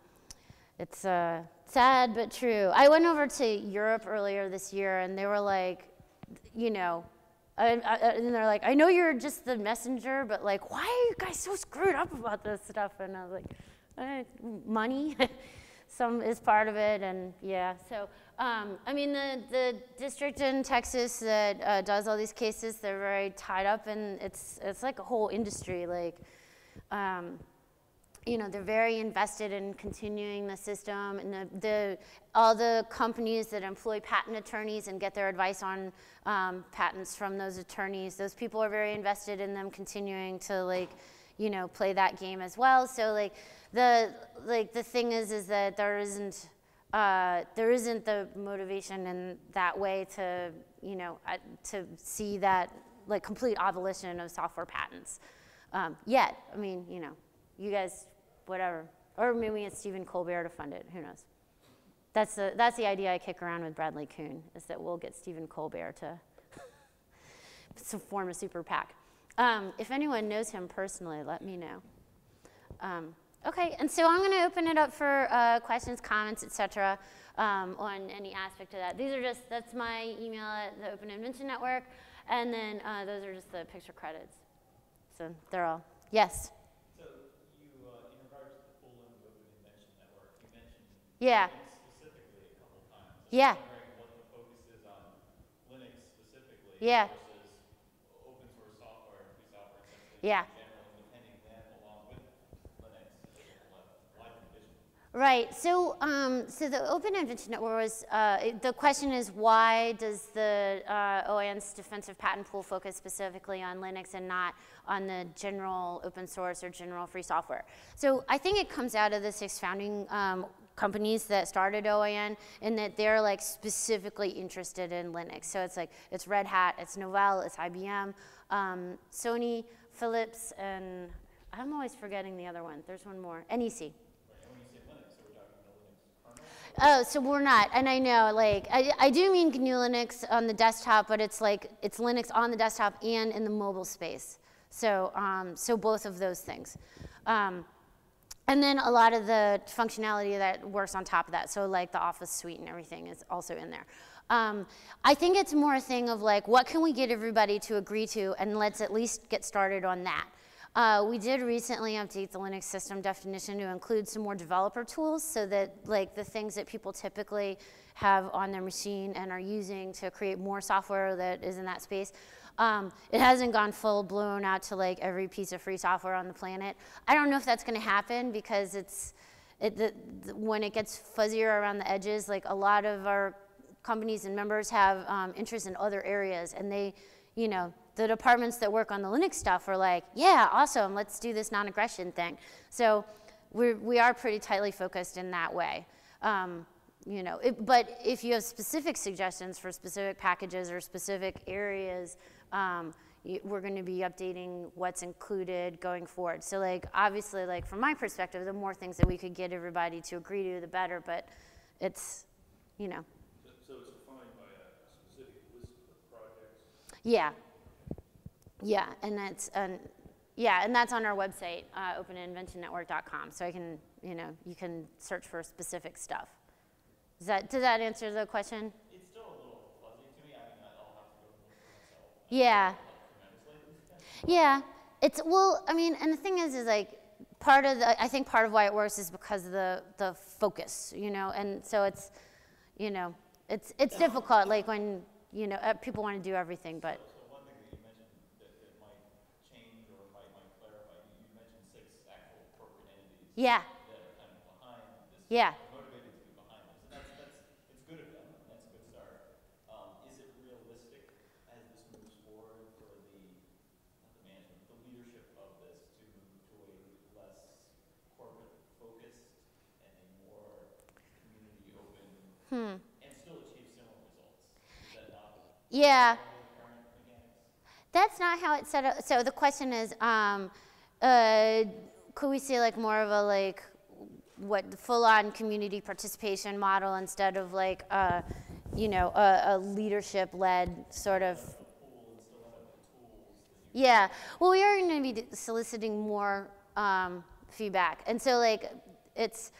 it's uh, sad but true. I went over to Europe earlier this year, and they were like, you know, I, I, and they're like, I know you're just the messenger, but like, why are you guys so screwed up about this stuff? And I was like, money, some is part of it, and yeah, so. Um, I mean, the, the district in Texas that uh, does all these cases, they're very tied up, and it's, it's like a whole industry. Like, um, you know, they're very invested in continuing the system, and the, the, all the companies that employ patent attorneys and get their advice on um, patents from those attorneys, those people are very invested in them continuing to like, you know, play that game as well. So like, the like the thing is, is that there isn't uh, there isn't the motivation in that way to, you know, uh, to see that like complete abolition of software patents um, yet. I mean, you know, you guys, whatever. Or maybe it's Stephen Colbert to fund it, who knows. That's the, that's the idea I kick around with Bradley Kuhn, is that we'll get Stephen Colbert to, to form a super PAC. Um, if anyone knows him personally, let me know. Um, Okay, and so I'm going to open it up for uh, questions, comments, etc. Um, on any aspect of that. These are just, that's my email at the Open Invention Network, and then uh, those are just the picture credits. So they're all, yes? So you, uh, in regards to the full Open Invention Network, you mentioned yeah. Specifically a couple times. I'm yeah. what the focus is on Linux specifically yeah. versus open source software Yeah. general, maintaining them along with Linux, is a wide division. Right. So, um, so the Open Invention Network was. Uh, the question is why does the uh, OIN's defensive patent pool focus specifically on Linux and not on the general open source or general free software? So, I think it comes out of the six founding um, companies that started OAN, and that they're like specifically interested in Linux. So it's like it's Red Hat, it's Novell, it's IBM, um, Sony, Philips, and I'm always forgetting the other one. There's one more. NEC. Oh, so we're not, and I know, like, I, I do mean GNU Linux on the desktop, but it's like, it's Linux on the desktop and in the mobile space. So, um, so both of those things. Um, and then a lot of the functionality that works on top of that, so like the Office suite and everything is also in there. Um, I think it's more a thing of like, what can we get everybody to agree to, and let's at least get started on that. Uh, we did recently update the Linux system definition to include some more developer tools so that like the things that people typically have on their machine and are using to create more software that is in that space. Um, it hasn't gone full blown out to like every piece of free software on the planet. I don't know if that's going to happen because it's it, the, the, when it gets fuzzier around the edges, like a lot of our companies and members have um, interest in other areas and they, you know, the departments that work on the Linux stuff are like, yeah, awesome, let's do this non-aggression thing. So we're, we are pretty tightly focused in that way. Um, you know, it, but if you have specific suggestions for specific packages or specific areas, um, we're going to be updating what's included going forward. So like, obviously, like from my perspective, the more things that we could get everybody to agree to, the better, but it's, you know. So, so it's defined by a specific list of projects? Yeah. Yeah, and that's and yeah, and that's on our website, uh, openinventionnetwork.com. So I can, you know, you can search for specific stuff. Does that does that answer the question? It's still a little fuzzy to me, I mean, I'll have to go myself Yeah. Yeah. It's well, I mean, and the thing is, is like part of the. I think part of why it works is because of the the focus, you know, and so it's, you know, it's it's difficult. Like when you know uh, people want to do everything, but So one thing that you mentioned that, that might change or might, might clarify, you, you mentioned six actual corporate entities yeah, that are kind behind this. yeah. Motivated to be behind this, and that's, that's, it's good of them, and that's a good start. Um, is it realistic as this moves forward for the, not the management, the leadership of this to move to a less corporate focused and a more community open Hmm. and still achieve similar results? Is that not Yeah. the current mechanics? That's not how it's set up. So the question is, um, uh, could we see like more of a like what full-on community participation model instead of like uh, you know a, a leadership-led sort of yeah. Well, we are going to be soliciting more um, feedback, and so like it's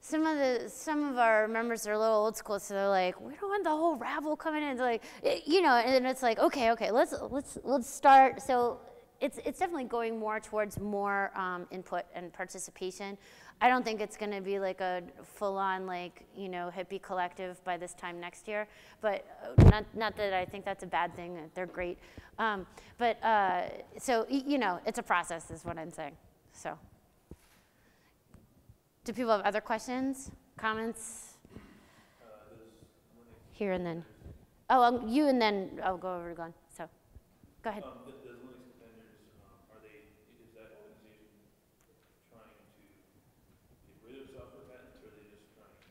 some of the some of our members are a little old school, so they're like, we don't want the whole rabble coming in. It's like, eh, you know, and then it's like, okay, okay, let's let's let's start. So it's it's definitely going more towards more um, input and participation. I don't think it's going to be like a full-on like you know hippie collective by this time next year, but uh, not not that I think that's a bad thing. They're great, um, but uh, so you know, it's a process, is what I'm saying. So. Do people have other questions, comments? Here and then. Oh, um, you and then I'll go over to Glenn. So, go ahead. Um, the, the Linux defenders, um, are they, is that organization trying to get rid of software patents, or are they just trying to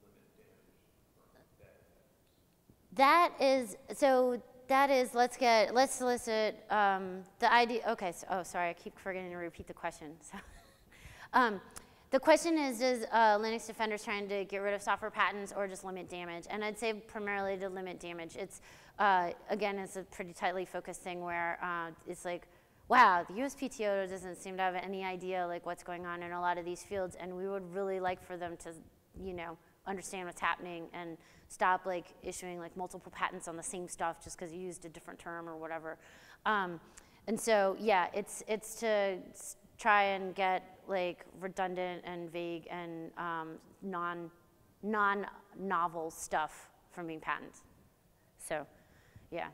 limit damage from bad patents? That is so. That is. Let's get. Let's solicit um, the idea. Okay. So, oh, sorry. I keep forgetting to repeat the question. So, um, the question is: is uh, Linux Defenders trying to get rid of software patents or just limit damage? And I'd say primarily to limit damage. It's uh, again, it's a pretty tightly focused thing where uh, it's like. Wow, the USPTO doesn't seem to have any idea like what's going on in a lot of these fields, and we would really like for them to, you know, understand what's happening and stop like issuing like multiple patents on the same stuff just because you used a different term or whatever. Um, and so yeah, it's it's to try and get like redundant and vague and um, non non novel stuff from being patented. So yeah.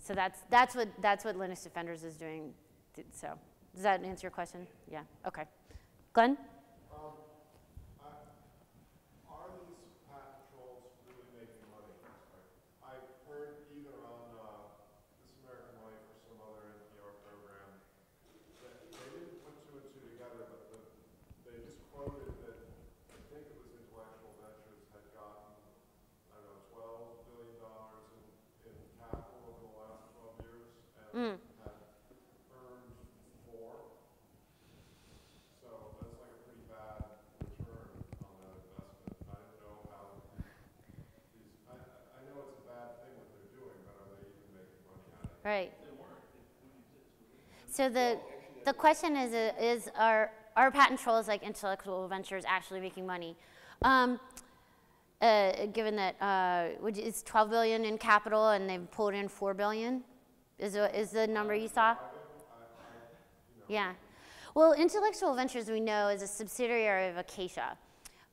So that's, that's what, that's what Linux Defenders is doing, so, does that answer your question? Yeah, okay. Glenn? Um, I, are these patent trolls really making money? I heard either on, uh, This American Life or some other NPR program, that they didn't put two and two together, but the, they just quoted that, I think it was Intellectual Ventures had gotten, I don't know, twelve billion dollars in, in capital over the last twelve years, and had earned four. So that's like a pretty bad return on that investment. I don't know how these, I, I know it's a bad thing what they're doing, but are they even making money out of it? Right. So the, the question is, is are, are patent trolls like intellectual ventures actually making money? Um, uh, given that, uh, is 12 billion in capital and they've pulled in 4 billion? Is, is the number you saw? Yeah. Well, Intellectual Ventures we know is a subsidiary of Acacia.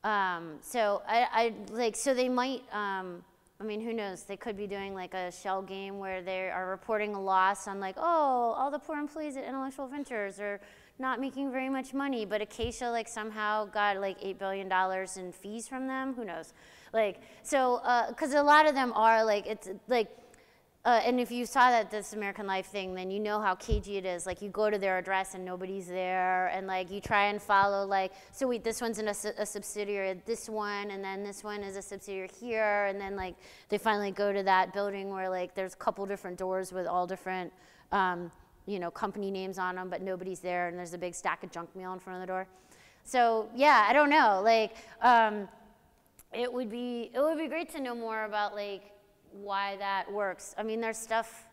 Um, so I, I like so they might. Um, I mean, who knows? They could be doing like a shell game where they are reporting a loss on like, oh, all the poor employees at Intellectual Ventures are not making very much money, but Acacia like somehow got like eight billion dollars in fees from them. Who knows? Like so, uh, because a lot of them are like it's like uh, and if you saw that this American Life thing, then you know how cagey it is. Like you go to their address and nobody's there, and like you try and follow like, so wait, this one's in a, a subsidiary this one, and then this one is a subsidiary here, and then like they finally go to that building where like there's a couple different doors with all different, um, you know, company names on them, but nobody's there, and there's a big stack of junk mail in front of the door. So yeah, I don't know. Like, um, it would be it would be great to know more about like why that works. I mean, there's stuff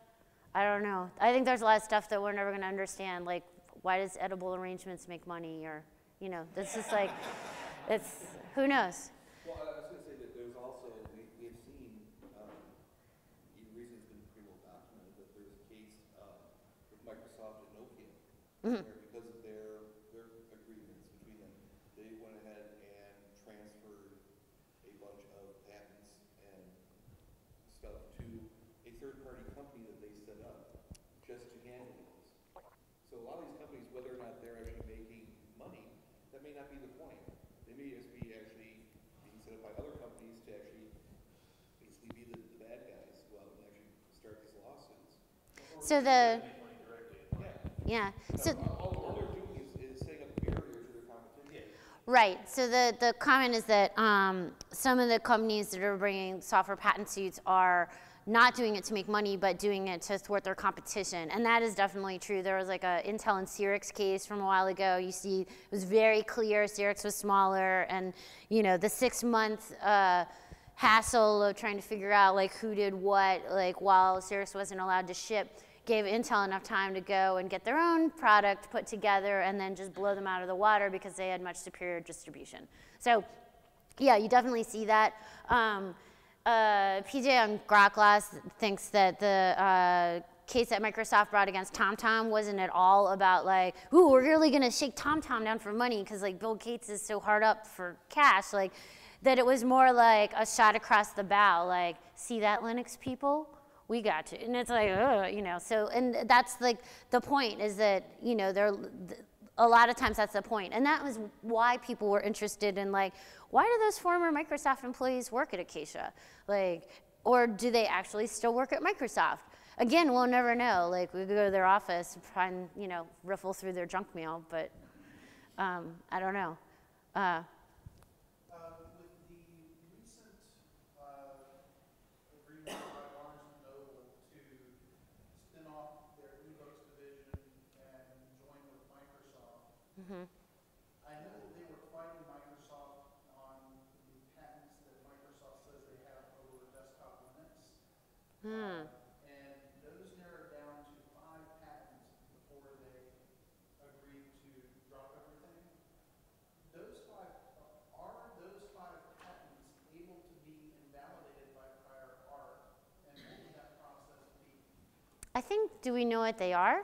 I don't know. I think there's a lot of stuff that we're never going to understand. Like, why does edible arrangements make money? Or you know, it's just like, it's who knows. Well, I was gonna say that there's also, we, we have seen, um, even recently it's been pretty well documented, that there's a case, um, with Microsoft and Nokia, where because of their, their agreements between them, they went ahead and transferred a bunch of patents and stuff to a third-party company that they set up just to handle those. So a lot of these companies, whether or not they're actually making money, that may not be the point. They may just be actually being set up by other companies to actually basically be the, the bad guys, go out and actually start these lawsuits. So the yeah. So. Right. So the, the comment is that um, some of the companies that are bringing software patent suits are not doing it to make money, but doing it to thwart their competition. And that is definitely true. There was like a Intel and Cyrix case from a while ago. You see, it was very clear Cyrix was smaller, and you know the six month. Uh, hassle of trying to figure out like who did what like while Cyrix wasn't allowed to ship gave Intel enough time to go and get their own product put together and then just blow them out of the water because they had much superior distribution. So yeah, you definitely see that. Um, uh, PJ on Groklaw thinks that the uh, case that Microsoft brought against TomTom wasn't at all about like, ooh, we're really gonna shake TomTom down for money because like Bill Gates is so hard up for cash. Like that it was more like a shot across the bow, like, see that Linux people? We got you. And it's like, you know, so, and that's like the point is that, you know, there, a lot of times that's the point. And that was why people were interested in like, why do those former Microsoft employees work at Acacia? Like, or do they actually still work at Microsoft? Again, we'll never know. Like, we could go to their office and find, you know, riffle through their junk mail, but um, I don't know. Uh, with the recent, uh, agreement by Barnes and Noble to spin off their ebooks division and join with Microsoft. I know that they were fighting Microsoft on the patents that Microsoft says they have over desktop Linux. hmm. And those narrowed down to five patents before they agreed to drop everything. Those five, are those five patents able to be invalidated by prior art? And would that process be? I think, do we know what they are?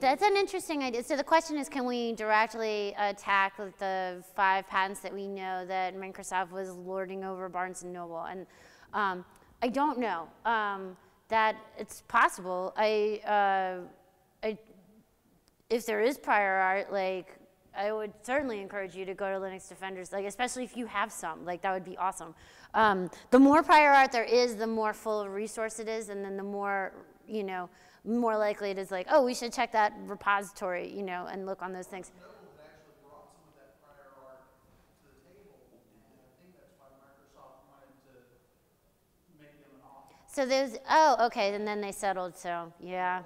That's an interesting idea. So the question is, can we directly attack the five patents that we know that Microsoft was lording over Barnes and Noble? And um, I don't know. Um, that it's possible. I, uh, I, if there is prior art, like I would certainly encourage you to go to Linux Defenders, like especially if you have some, like that would be awesome. Um, the more prior art there is, the more full of resource it is, and then the more you know, more likely it is like, oh, we should check that repository, you know, and look on those things. Noble had actually brought some of that prior art to the table, and I think that's why Microsoft wanted to make them an offer. So there's, oh, okay, and then they settled. So yeah.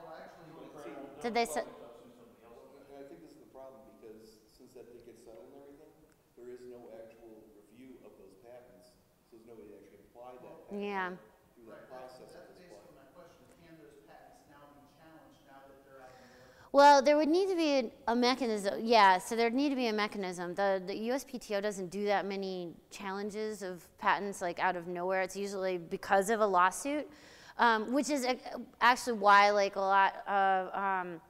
Did they? Se- I think this is the problem, because since that did get settled and everything, there is no actual review of those patents, so there's no way to actually apply that patent Yeah. through that process at That's this point. basically my question, can those patents now be challenged now that they're out in the open? Well, there would need to be a, mechanism. Yeah, so there'd need to be a mechanism. The the USPTO doesn't do that many challenges of patents like out of nowhere. It's usually because of a lawsuit, um, which is actually why like a lot of um,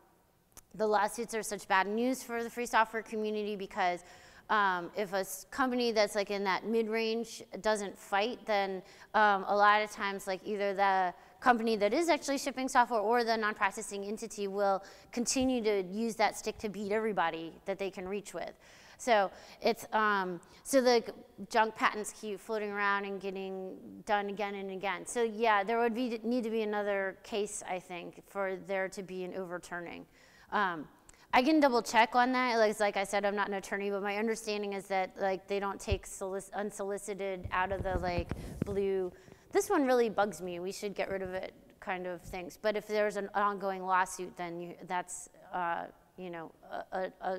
the lawsuits are such bad news for the free software community because um, if a company that's like in that mid-range doesn't fight, then um, a lot of times like either the company that is actually shipping software or the non-processing entity will continue to use that stick to beat everybody that they can reach with. So it's um, so the junk patents keep floating around and getting done again and again. So yeah, there would be need to be another case, I think, for there to be an overturning. Um, I can double check on that. Like, like I said, I'm not an attorney, but my understanding is that like they don't take solic- unsolicited out of the like blue. This one really bugs me. We should get rid of it, kind of things. But if there's an ongoing lawsuit, then you, that's uh, you know a, a,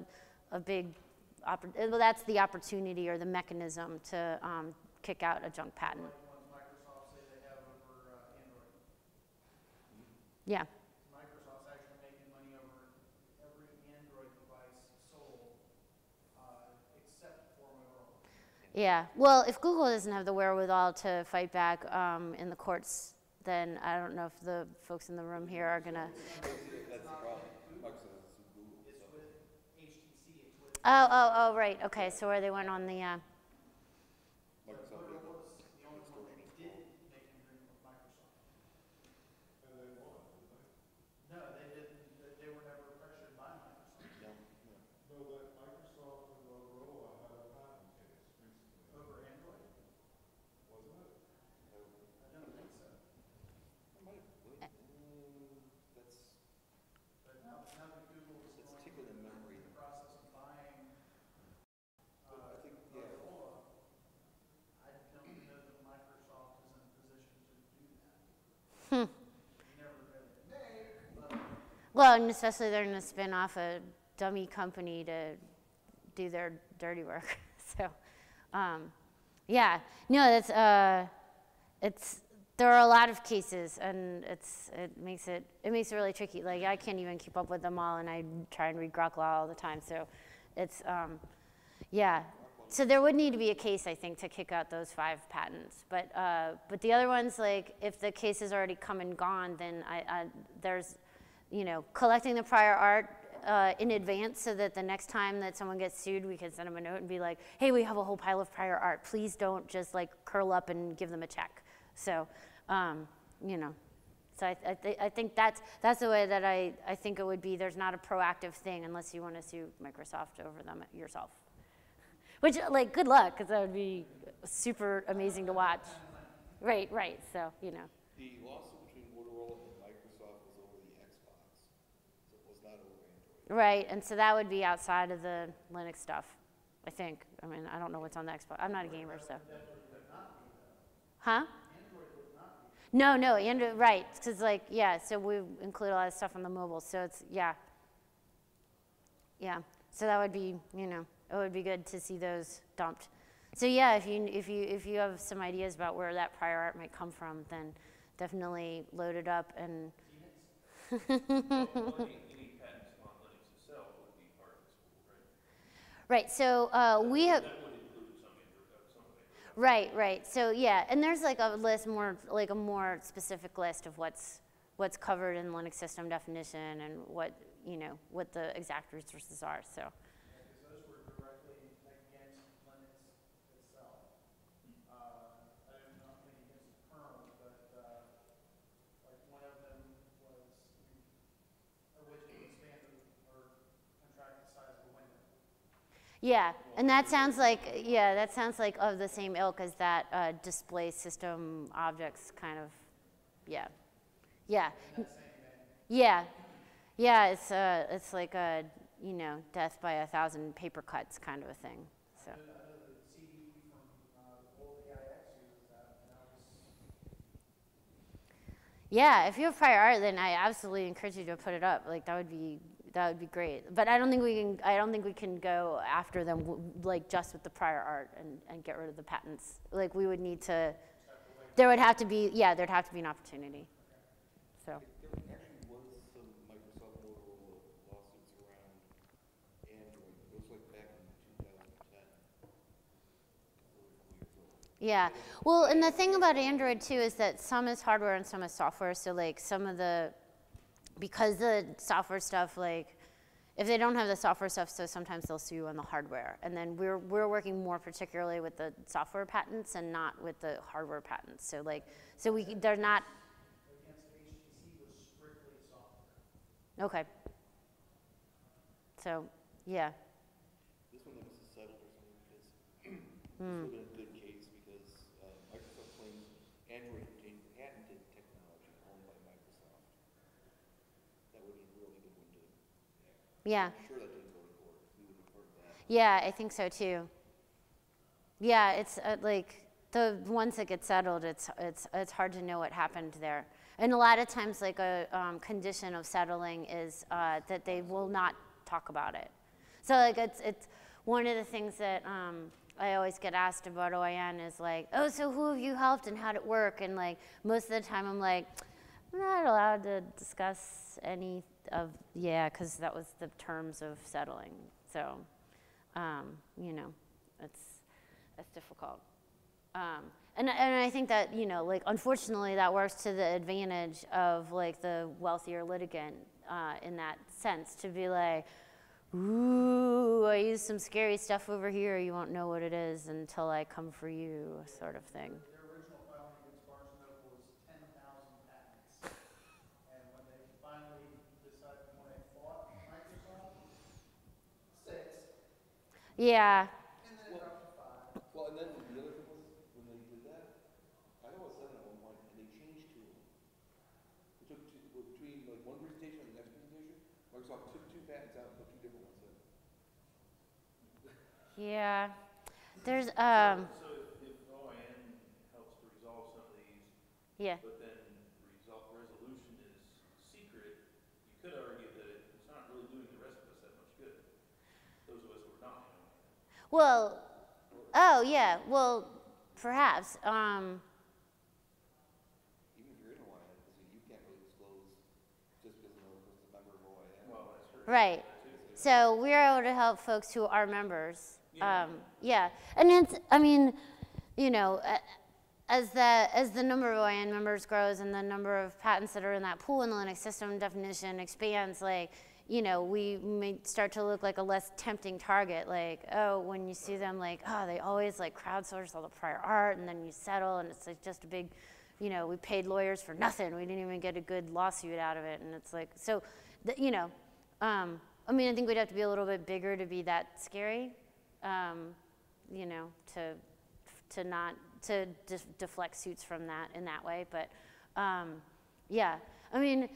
a, big. Well, that's the opportunity or the mechanism to um, kick out a junk patent. Like the ones Microsoft say they have over uh, Android. Yeah. Microsoft's actually making money over every Android device sold, uh, except for Motorola. Yeah, well, if Google doesn't have the wherewithal to fight back um, in the courts, then I don't know if the folks in the room here are it's with Oh, oh, oh, right. Okay, so where they went on the. Uh, Microsoft did Motorola was the only one that did make an agreement with Microsoft. And they won, didn't they? No, they didn't, they- they were never pressured by Microsoft. no, no. No, that Microsoft and Motorola had a patent case recently, Over Android? wasn't it? I don't think so. I might have, wait, um, that's, But now, now that Google is It's going tickling the memory. through the process of buying, but I uh, think, yeah, Motorola, I don't know that Microsoft is in a position to do that. Hmm. Well, and especially they're gonna spin off a dummy company to do their dirty work. so, um, yeah, no, that's uh, it's there are a lot of cases, and it's it makes it it makes it really tricky. Like I can't even keep up with them all, and I try and read Groklaw all the time. So, it's um, yeah. So there would need to be a case, I think, to kick out those five patents. But uh, but the other ones, like if the case has already come and gone, then I, I there's, you know, collecting the prior art uh, in advance so that the next time that someone gets sued, we can send them a note and be like, hey, we have a whole pile of prior art. Please don't just like curl up and give them a check. So, um, you know. So I, I, th- I think that's, that's the way that I, I think it would be. There's not a proactive thing unless you want to sue Microsoft over them yourself. Which, like, good luck, because that would be super amazing to watch. Right, right. So, you know. the lawsuit between Motorola and Microsoft was over the Xbox, so it was not over Android. Right, and so that would be outside of the Linux stuff, I think. I mean, I don't know what's on the Xbox. I'm not a gamer, so. Huh? No, no, Android, right, because like, yeah, so we include a lot of stuff on the mobile, so it's, yeah. Yeah, so that would be, you know, it would be good to see those dumped. So yeah, if you, if you, if you have some ideas about where that prior art might come from, then definitely load it up and, Well, any, any patents on Linux itself would be part of this Right, so uh, we have. Right, right. So yeah, and there's like a list more, like a more specific list of what's what's covered in Linux system definition and what you know what the exact resources are. So Because those were directly against Linux itself. Uh, I don't know how many against the kernel, but, uh, like one of them was originally expanded or contract the size of a window. Yeah, and that sounds like yeah, that sounds like of the same ilk as that uh, display system objects kind of. Yeah, yeah, yeah, yeah. It's uh, it's like a you know death by a thousand paper cuts kind of a thing. So. I know the CD from, uh, the old AIX uses that, and that was Yeah, if you have prior art, then I absolutely encourage you to put it up. Like that would be that would be great. But I don't think we can. I don't think we can go after them like just with the prior art and, and get rid of the patents. Like we would need to. There would have to be yeah. There'd have to be an opportunity. So There actually was some Microsoft Motorola lawsuits around Android, it was like back in two thousand ten. yeah. Well, and the thing about Android too is that some is hardware and some is software. So like some of the because the software stuff like if they don't have the software stuff so sometimes they'll sue you on the hardware. And then we're we're working more particularly with the software patents and not with the hardware patents. So like so we they're not okay. So yeah. This one was settled or something because it's been a good case because uh, Microsoft claims Android contained patented technology owned by Microsoft. That would be a really good one to, yeah I'm sure that didn't go to court. We would have that. yeah i think so too. Yeah it's uh, like the ones that get settled it's it's it's hard to know what happened there. And a lot of times like a um, condition of settling is uh, that they will not talk about it. So like it's it's one of the things that um, I always get asked about OIN is like, oh, so who have you helped and how'd it work? And like most of the time, I'm like, I'm not allowed to discuss any of yeah, because that was the terms of settling. So, um, you know, it's it's difficult. Um, and, and I think that, you know, like, unfortunately, that works to the advantage of, like, the wealthier litigant uh, in that sense to be like, ooh, I used some scary stuff over here. You won't know what it is until I come for you, sort of thing. Their original filing against Barnes and Noble was ten thousand patents. And when they finally decided, when they fought Microsoft, six, Yeah. and then it dropped to five. Well, and then the other thing when they did that, I know was seven at one point, and they changed two of them. They took two, between like one presentation and the next presentation, Microsoft took two patents out and put two different ones in. Yeah. There's, um, So if, if OIN helps to resolve some of these, yeah. but then result, resolution is secret, you could argue that it's not really doing the rest of us that much good. Those of us who are not in OIN. Well, oh, yeah. Well, perhaps. Um, Even if you're in OIN, because you can't really disclose just because another a member of OIN. Well, that's true. Right. So we're able to help folks who are members. Um, yeah, and it's I mean, you know, as the as the number of OIN members grows and the number of patents that are in that pool in the Linux system definition expands, like you know, we may start to look like a less tempting target. Like, oh, when you see them, like, oh, they always like crowdsource all the prior art, and then you settle, and it's like just a big, you know, we paid lawyers for nothing. We didn't even get a good lawsuit out of it, and it's like, so, the, you know, um, I mean, I think we'd have to be a little bit bigger to be that scary, um, you know, to to not to def- deflect suits from that in that way. But um, yeah, I mean,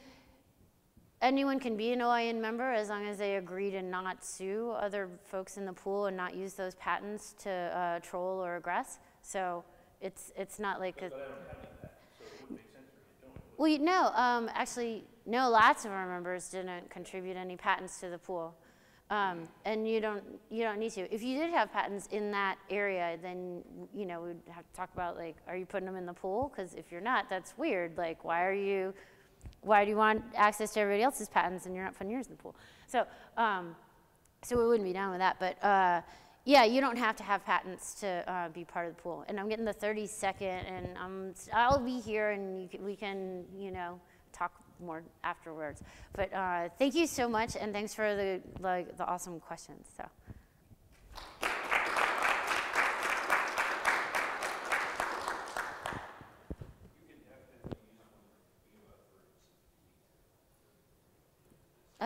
anyone can be an OIN member as long as they agree to not sue other folks in the pool and not use those patents to uh, troll or aggress. So it's it's not like a, But I don't have so it wouldn't make sense for me to join. well, you- no, um, actually, no, lots of our members didn't contribute any patents to the pool. Um, and you don't, you don't need to. If you did have patents in that area, then, you know, we'd have to talk about like, are you putting them in the pool? Because if you're not, that's weird. Like, why are you, why do you want access to everybody else's patents and you're not putting yours in the pool? So, um, so we wouldn't be down with that. But uh, yeah, you don't have to have patents to uh, be part of the pool. And I'm getting the 30 second, and I'm, I'll be here, and can, we can, you know, talk more afterwards. But uh, thank you so much, and thanks for the like the awesome questions. So.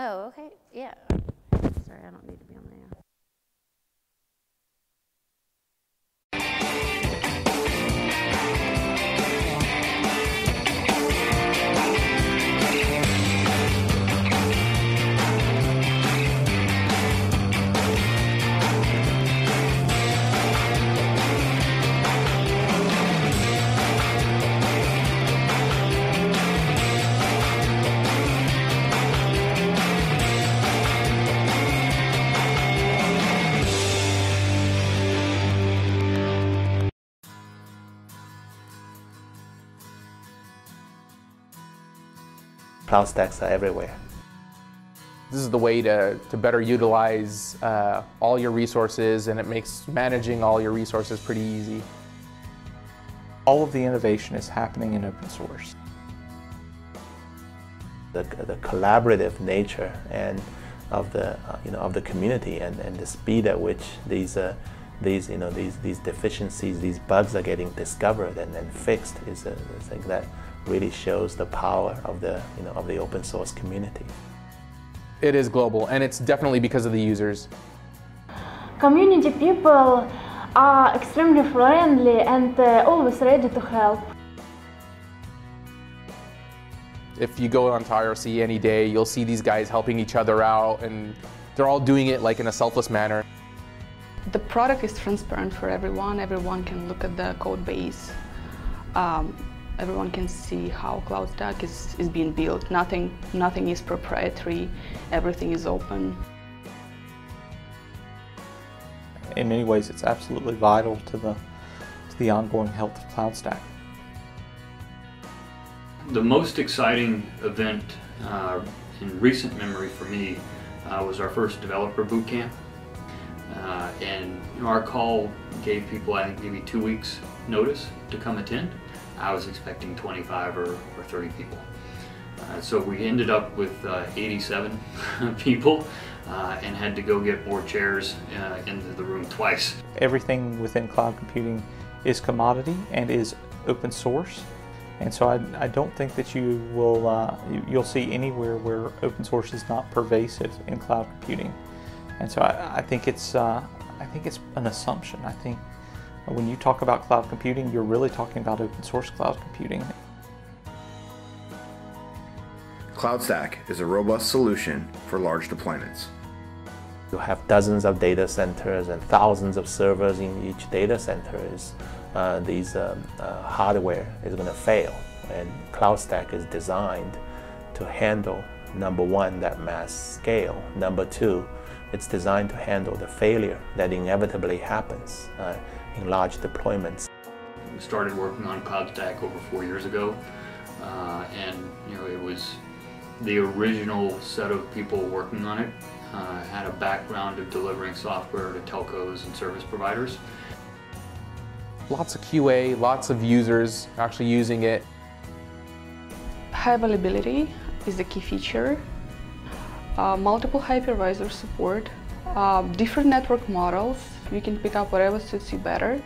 Oh, okay. Yeah. Sorry, I don't need to Cloud stacks are everywhere. This is the way to, to better utilize uh, all your resources and it makes managing all your resources pretty easy. All of the innovation is happening in open source. The, the collaborative nature and of the uh, you know of the community and, and the speed at which these uh, these you know these these deficiencies these bugs are getting discovered and then fixed is a, is like that really shows the power of the you know of the open source community. It is global and it's definitely because of the users. Community people are extremely friendly and uh, always ready to help. If you go onto IRC any day, you'll see these guys helping each other out and they're all doing it like in a selfless manner. The product is transparent for everyone. Everyone can look at the code base. Um, everyone can see how CloudStack is, is being built. Nothing, nothing is proprietary. Everything is open. In many ways, it's absolutely vital to the, to the ongoing health of CloudStack. The most exciting event uh, in recent memory for me uh, was our first developer boot camp. Uh, and you know, our call gave people, I think, maybe two weeks notice to come attend. I was expecting 25 or, or 30 people. Uh, so we ended up with uh, 87 people uh, and had to go get more chairs uh, into the room twice. Everything within cloud computing is commodity and is open source. And so I, I don't think that you will uh, you, you'll see anywhere where open source is not pervasive in cloud computing. And so I, I think it's uh, I think it's an assumption. I think when you talk about cloud computing, you're really talking about open source cloud computing. CloudStack is a robust solution for large deployments. You have dozens of data centers and thousands of servers in each data center. Is uh, these um, uh, hardware is going to fail, and CloudStack is designed to handle number one that mass scale. Number two, it's designed to handle the failure that inevitably happens uh, in large deployments. We started working on CloudStack over four years ago, uh, and you know it was the original set of people working on it uh, had a background of delivering software to telcos and service providers. Lots of QA, lots of users actually using it. High availability is the key feature. Uh, multiple hypervisor support, uh, different network models. You can pick up whatever suits you better.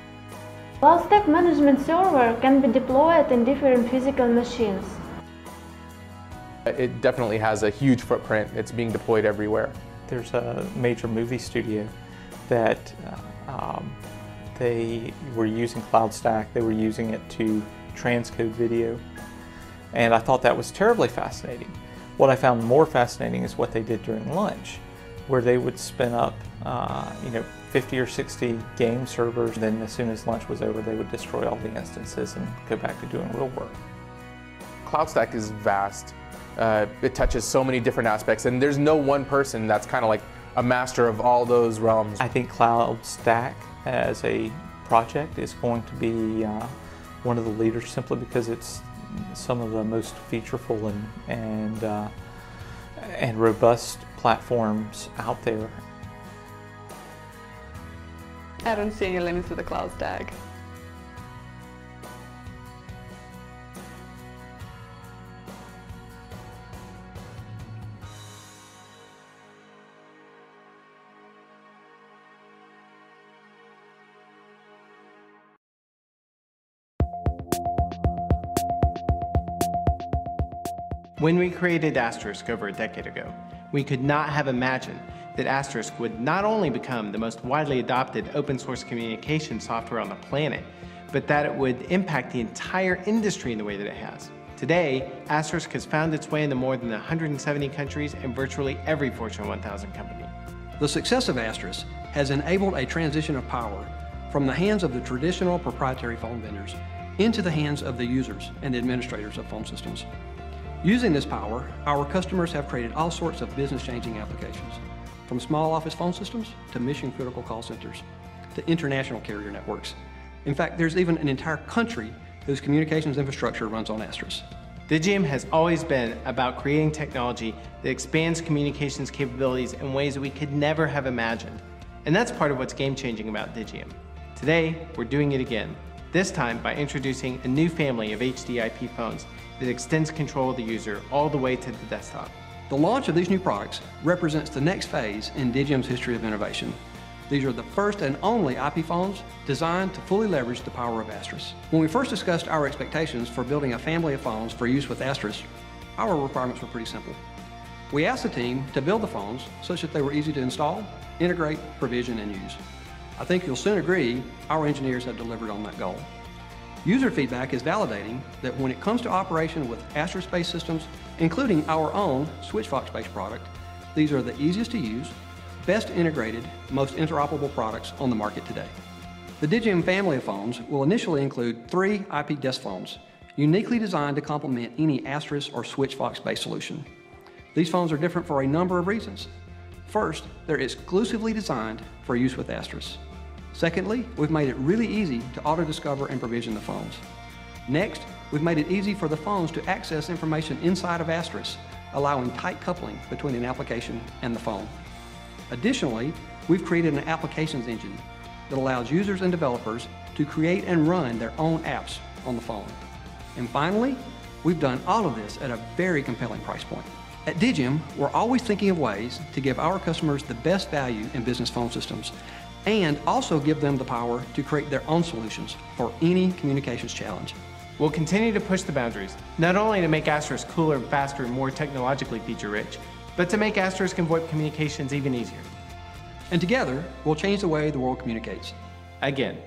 CloudStack Management Server can be deployed in different physical machines. It definitely has a huge footprint. It's being deployed everywhere. There's a major movie studio that uh, um, they were using CloudStack. They were using it to transcode video. And I thought that was terribly fascinating. What I found more fascinating is what they did during lunch, where they would spin up, uh, you know, 50 or 60 game servers. Then as soon as lunch was over, they would destroy all the instances and go back to doing real work. CloudStack is vast. Uh, it touches so many different aspects, and there's no one person that's kind of like a master of all those realms. I think CloudStack as a project is going to be uh, one of the leaders simply because it's some of the most featureful and and uh, and robust platforms out there. I don't see any limits to the CloudStack. When we created Asterisk over a decade ago, we could not have imagined that Asterisk would not only become the most widely adopted open source communication software on the planet, but that it would impact the entire industry in the way that it has. Today, Asterisk has found its way into more than 170 countries and virtually every Fortune 1000 company. The success of Asterisk has enabled a transition of power from the hands of the traditional proprietary phone vendors into the hands of the users and administrators of phone systems. Using this power, our customers have created all sorts of business-changing applications, from small office phone systems to mission-critical call centers to international carrier networks. In fact, there's even an entire country whose communications infrastructure runs on Asterisk. Digium has always been about creating technology that expands communications capabilities in ways that we could never have imagined. And that's part of what's game-changing about Digium. Today, we're doing it again, this time by introducing a new family of HDIP phones that extends control of the user all the way to the desktop. The launch of these new products represents the next phase in Digium's history of innovation. These are the first and only IP phones designed to fully leverage the power of Asterisk. When we first discussed our expectations for building a family of phones for use with Asterisk, our requirements were pretty simple. We asked the team to build the phones such that they were easy to install, integrate, provision, and use. I think you'll soon agree our engineers have delivered on that goal. User feedback is validating that when it comes to operation with Asterisk-based systems, including our own SwitchVox-based product, these are the easiest to use, best integrated, most interoperable products on the market today. The Digium family of phones will initially include three IP desk phones, uniquely designed to complement any Asterisk or SwitchVox-based solution. These phones are different for a number of reasons. First, they're exclusively designed for use with Asterisk. Secondly, we've made it really easy to auto-discover and provision the phones. Next, we've made it easy for the phones to access information inside of Asterisk, allowing tight coupling between an application and the phone. Additionally, we've created an applications engine that allows users and developers to create and run their own apps on the phone. And finally, we've done all of this at a very compelling price point. At Digium, we're always thinking of ways to give our customers the best value in business phone systems and also give them the power to create their own solutions for any communications challenge. We'll continue to push the boundaries, not only to make Asterisk cooler, faster, and more technologically feature-rich, but to make Asterisk and VoIP communications even easier. And together, we'll change the way the world communicates. Again.